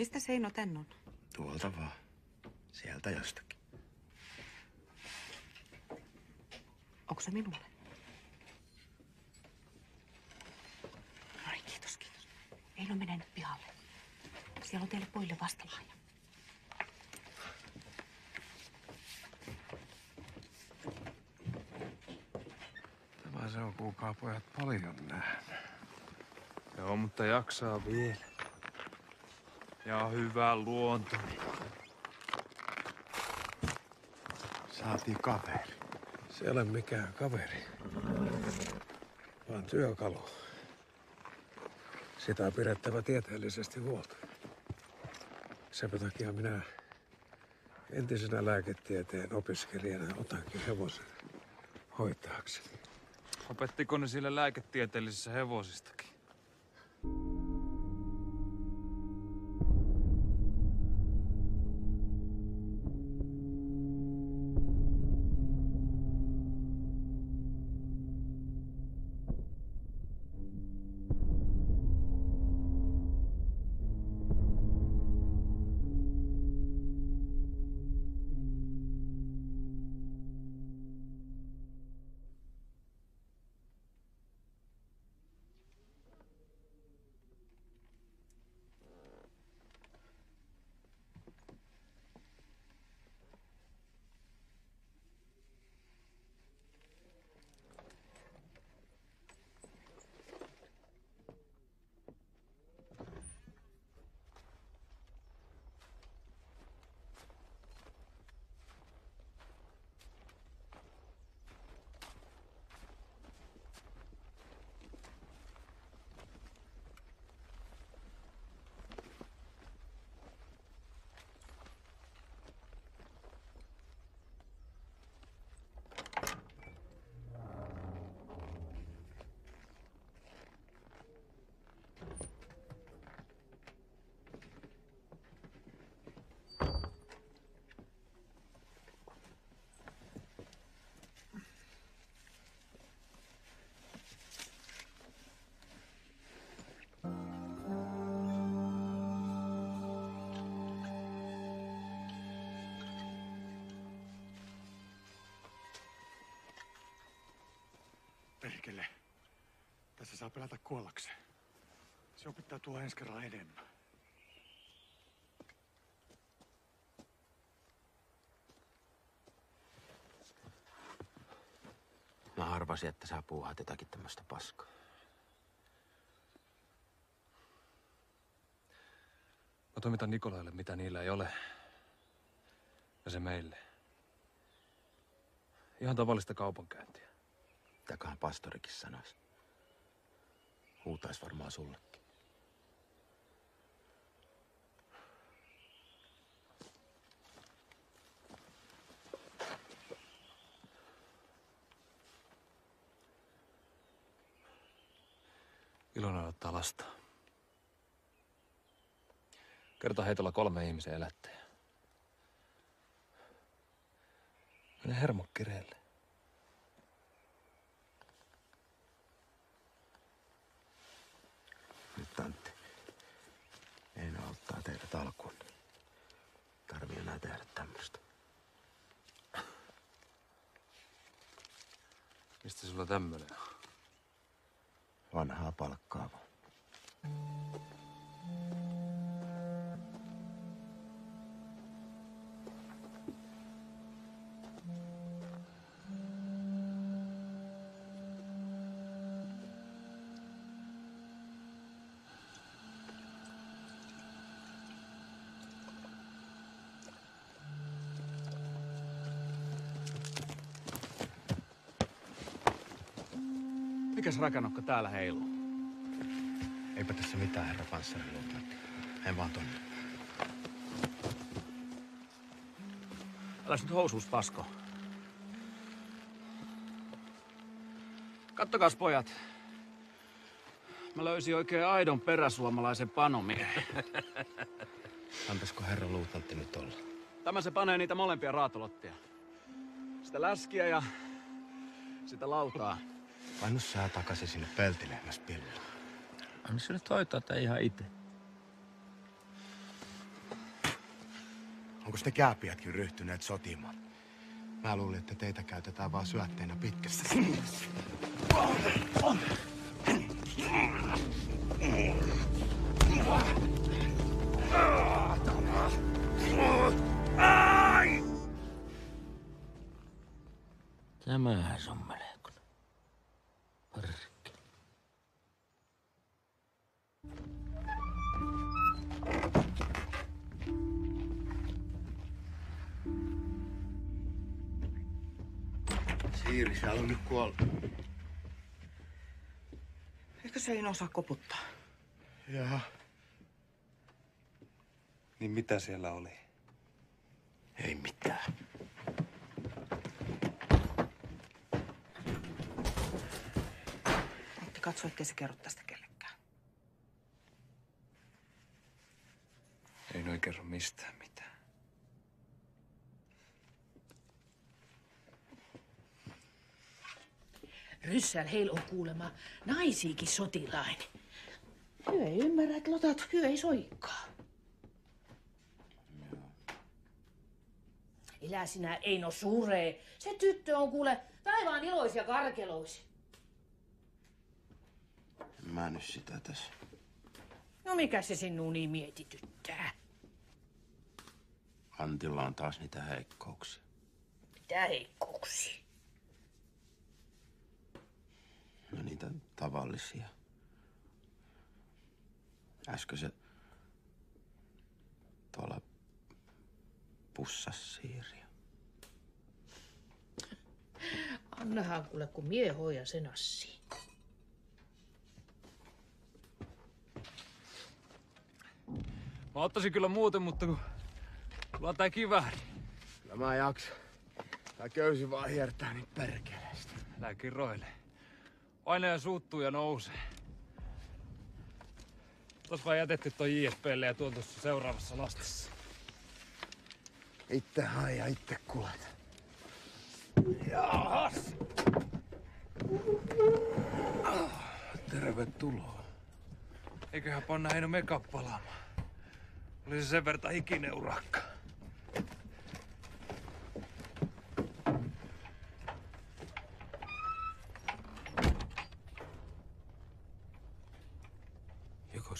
Mistä Seino tän on? Tuolta vaan. Sieltä jostakin. Onko se minulle? No niin, kiitos, kiitos. Eino menee nyt pihalle. Siellä on teille pojille vastalahja. Tämä se on kuulkaa pojat paljon nähnyt. Joo, mutta jaksaa vielä. Ja hyvä luonto. Saatiin kaveri. Se ei ole mikään kaveri, vaan työkalu. Sitä on pidettävä tieteellisesti huolta. Sen takia minä entisenä lääketieteen opiskelijana otankin hevosen hoitaakseni. Opettiko ne sillä lääketieteellisessä hevosistakin? Perkele. Tässä saa pelätä kuollakseen. Se opettaa tuo ensi kerralla enemmän. Mä arvasin, että sä puuhaat jotakin tämmöistä paskaa. Mä toimitan Nikolaille, mitä niillä ei ole. Ja se meille. Ihan tavallista kaupankäyntiä. Mitäköhän pastorikin sanoisi? Huutais varmaan sullekin. Iloinen ottaa lasta. Kerta heitolla kolme ihmisen elättäjä. Mene hermo kireelle. Nyt Antti. Ei auttaa teidät alkuun. Tarvii enää tehdä tämmöistä. Mistä sulla tämmönen on? Vanhaa palkkaa rakanokka täällä heiluu? Eipä tässä mitään, herra panssariluutnantti. En vaan tonne. Äläs nyt housuus, Pasko. Kattokas pojat. Mä löysin oikein aidon peräsuomalaisen panomiehen. Antaisko herra luutnantti nyt olla? Tämä se panee niitä molempia raatolottia. Sitä läskiä ja sitä lautaa. Painu sä takaisin sinne peltilehmäs pillaan. Anna se nyt hoitaa tää ihan itse. Onko te kääpiätkin ryhtyneet sotimaan? Mä luulin, että teitä käytetään vaan syötteenä pitkässä. Tämähän se on Ei osaa koputtaa? Jaha. Niin mitä siellä oli? Ei mitään. Antti katso, ettei se kerro tästä kellekään. Ei noin kerro mistään mitään. Ryssän heillä on kuulema naisiikin sotilain. Hyö ei ymmärrä, että lotat hyö ei soikkaa. Elä sinä Eino suree. Se tyttö on kuule taivaan ilois ja karkelois. En mä nyt sitä tässä. No mikä se sinun niin mietityttää? Antilla on taas niitä heikkouksia. Mitä heikkouksia? No niitä tavallisia. Äsken se tuolla pussas siiriä. Annahan kuule, kun mie hoja sen assi. Mä ottaisin kyllä muuten, mutta kun... Mulla on tää kivääri. Kyllä mä jaksa. Tää köysi vaan hiertää niin perkeleesti. Älä kiroile. Painaja suuttuu ja nousee. Tos vaan jätetty toi JSPlle ja tuon tuossa seuraavassa lastissa. Itse hae ja itse kulet. Jaahas! Tervetuloa. Eiköhän panna Heino meka palaamaan. Oli se sen verran hikinen urakka.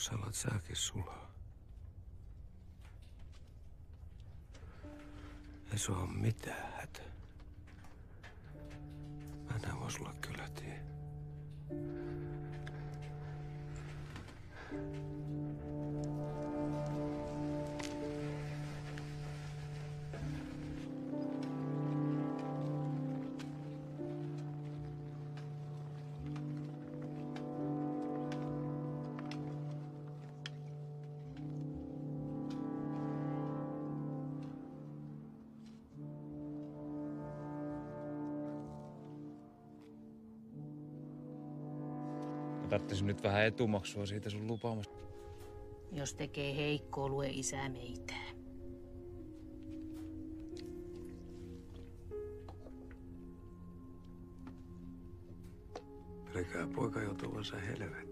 Vois olla, että säkin sulaa. Ei se ole mitään hätä. Mä tän vois olla kyllä tie. Mä tarttisin nyt vähän etumaksua siitä sun lupaamasta. Jos tekee heikkoa, lue isä meitä. Pelkää poika joutuvansa helvettiin.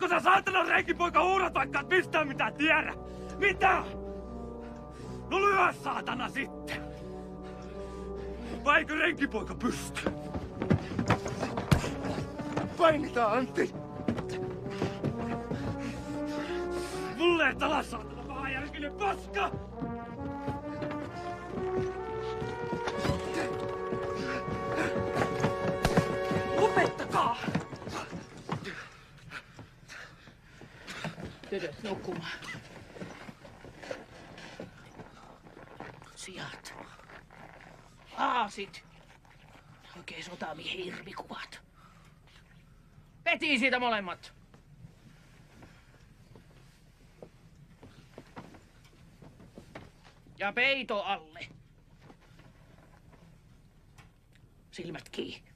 Mulleko sä saatana renkipoika huurat vaikka et mistään mitään tiedä? Mitä? No lyö saatana sitten! Vai eikö renkipoika pysty? Painitaan, Antti! Mulle et ala saatana pahajälkinen paska! Tytöt nukkumaan. Sijat. Aasit. Oikein sotamiehen hirvikuvat. Veti siitä molemmat. Ja peito alle. Silmät kiinni.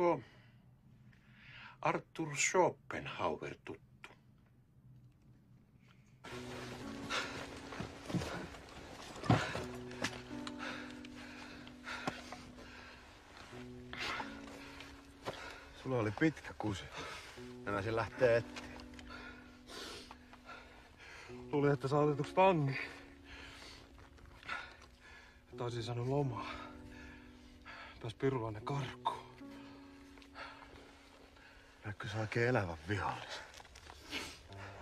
Onko Arthur Schopenhauer tuttu? Sulla oli pitkä kusi. Meinasin lähteä eteen. Luulin, että sä otetuks vangi. Taisin saanut lomaa. Pääs Pirulainen karkuun. Näkö sä oikein elävän vihollisen?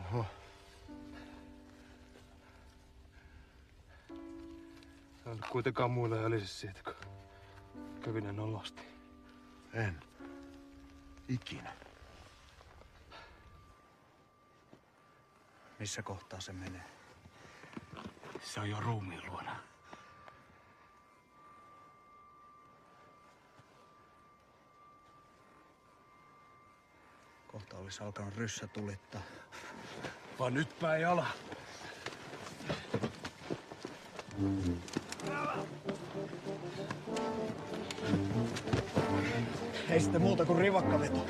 Oho. Sä et kuitenkaan muille älisi siitä, kun kävinen nolosti. En. Ikinä. Missä kohtaa se menee? Se on jo ruumiin luona. Kohta olisi alkanut ryssä tulittaa. Vaan nyt päin ala. Ei sitten muuta kuin rivakkaveto.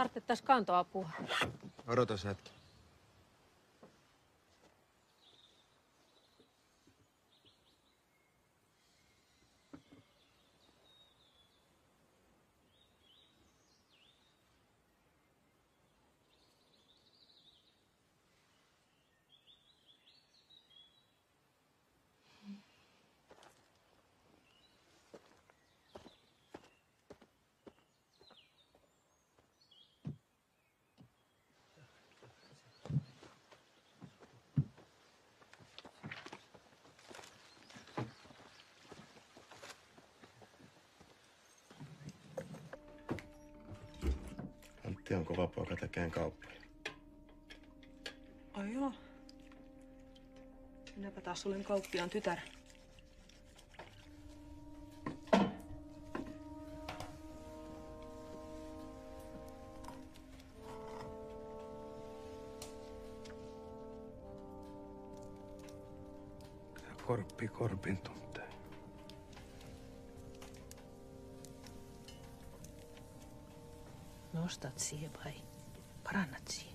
Tarvittais kantoapua. Odotas hetki. Antti on kova poika tekeen kauppaa. Ai joo. Minäpä taas olen kauppiaan tytär. Nostat siihen vai parannat siihen?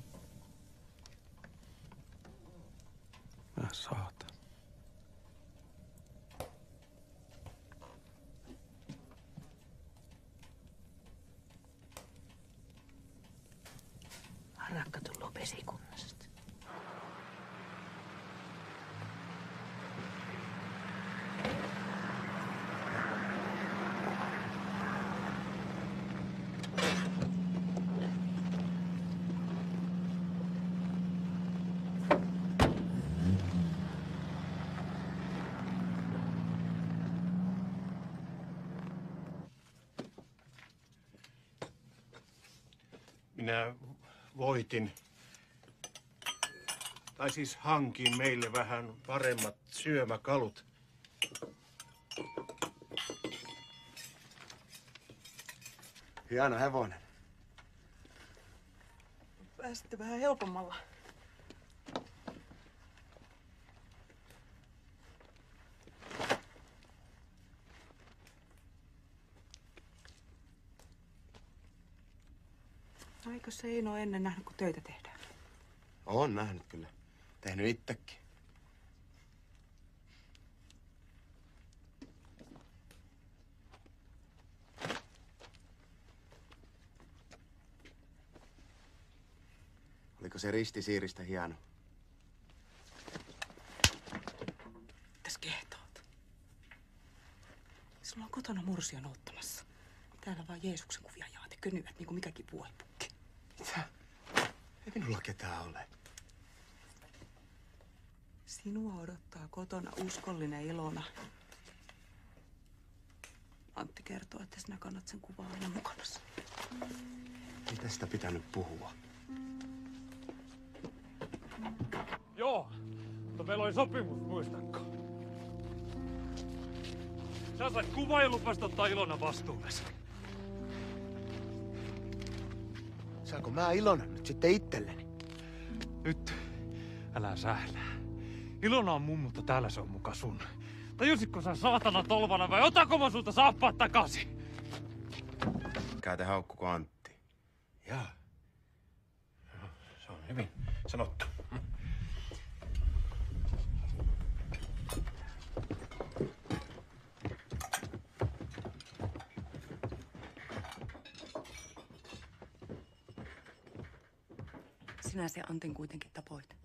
Minä voitin. Tai siis hankin meille vähän paremmat syömäkalut. Hieno hevonen. Pääsitte vähän helpommalla. Eikö se Eino ennen nähnyt, kun töitä tehdään? On nähnyt kyllä. Tehnyt itsekin. Oliko se ristisiiristä hieno? Mitäs kehtaat? Sulla on kotona mursion ottamassa. Täällä vaan Jeesuksen kuvia jaate könyvät niin kuin mikäkin vuoipukki. Mitä? Ei minulla ketään ole. Sinua odottaa kotona uskollinen Ilona. Antti kertoo, että sinä kannat sen kuvaa aina mukana. Ei tästä pitänyt puhua. Joo, mutta meillä oli sopimus, muistatko? Sä sait kuva ja lupasit ottaa Ilona vastuullesi. Saanko mä Ilona nyt sitten itselleni? Nyt, älä sählää. Ilona on mun, mutta täällä se on muka sun. Tajusitko sä saatana tolvana vai otako mä sulta saappaat takaisin? Käytä haukkuko Antti. Jaa. Joo, Se on hyvin sanottu. Sinä se Antin kuitenkin tapoit.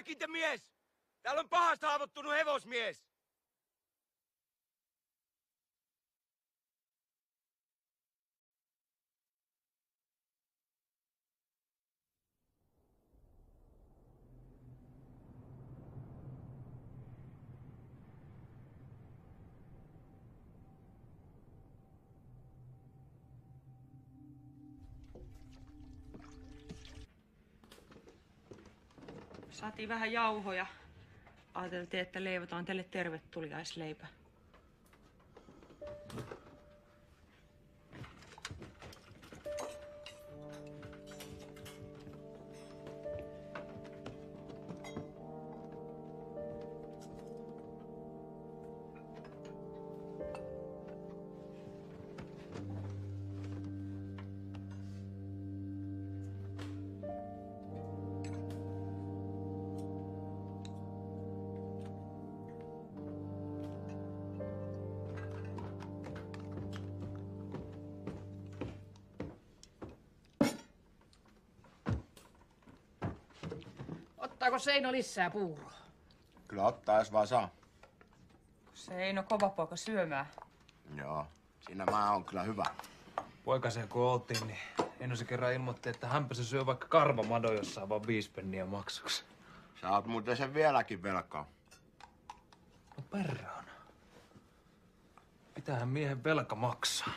Lääkintämies! Täällä on pahasti haavoittunut hevosmies! Saatiin vähän jauhoja. Ajateltiin, että leivotaan teille tervetuliaisleipä. Seino lisää puuroa? Kyllä ottaa, jos vaan saa. Seino kova poika syömään. Joo, siinä mä oon kyllä hyvä. Poikaseen kun oltiin, niin Eino se kerran ilmoitti, että hänpä se syö vaikka karvamado, jossa on vaan viisi penniä maksuksi. Sä oot muuten sen vieläkin velkaa. No perhana. Pitäähän miehen velka maksaa.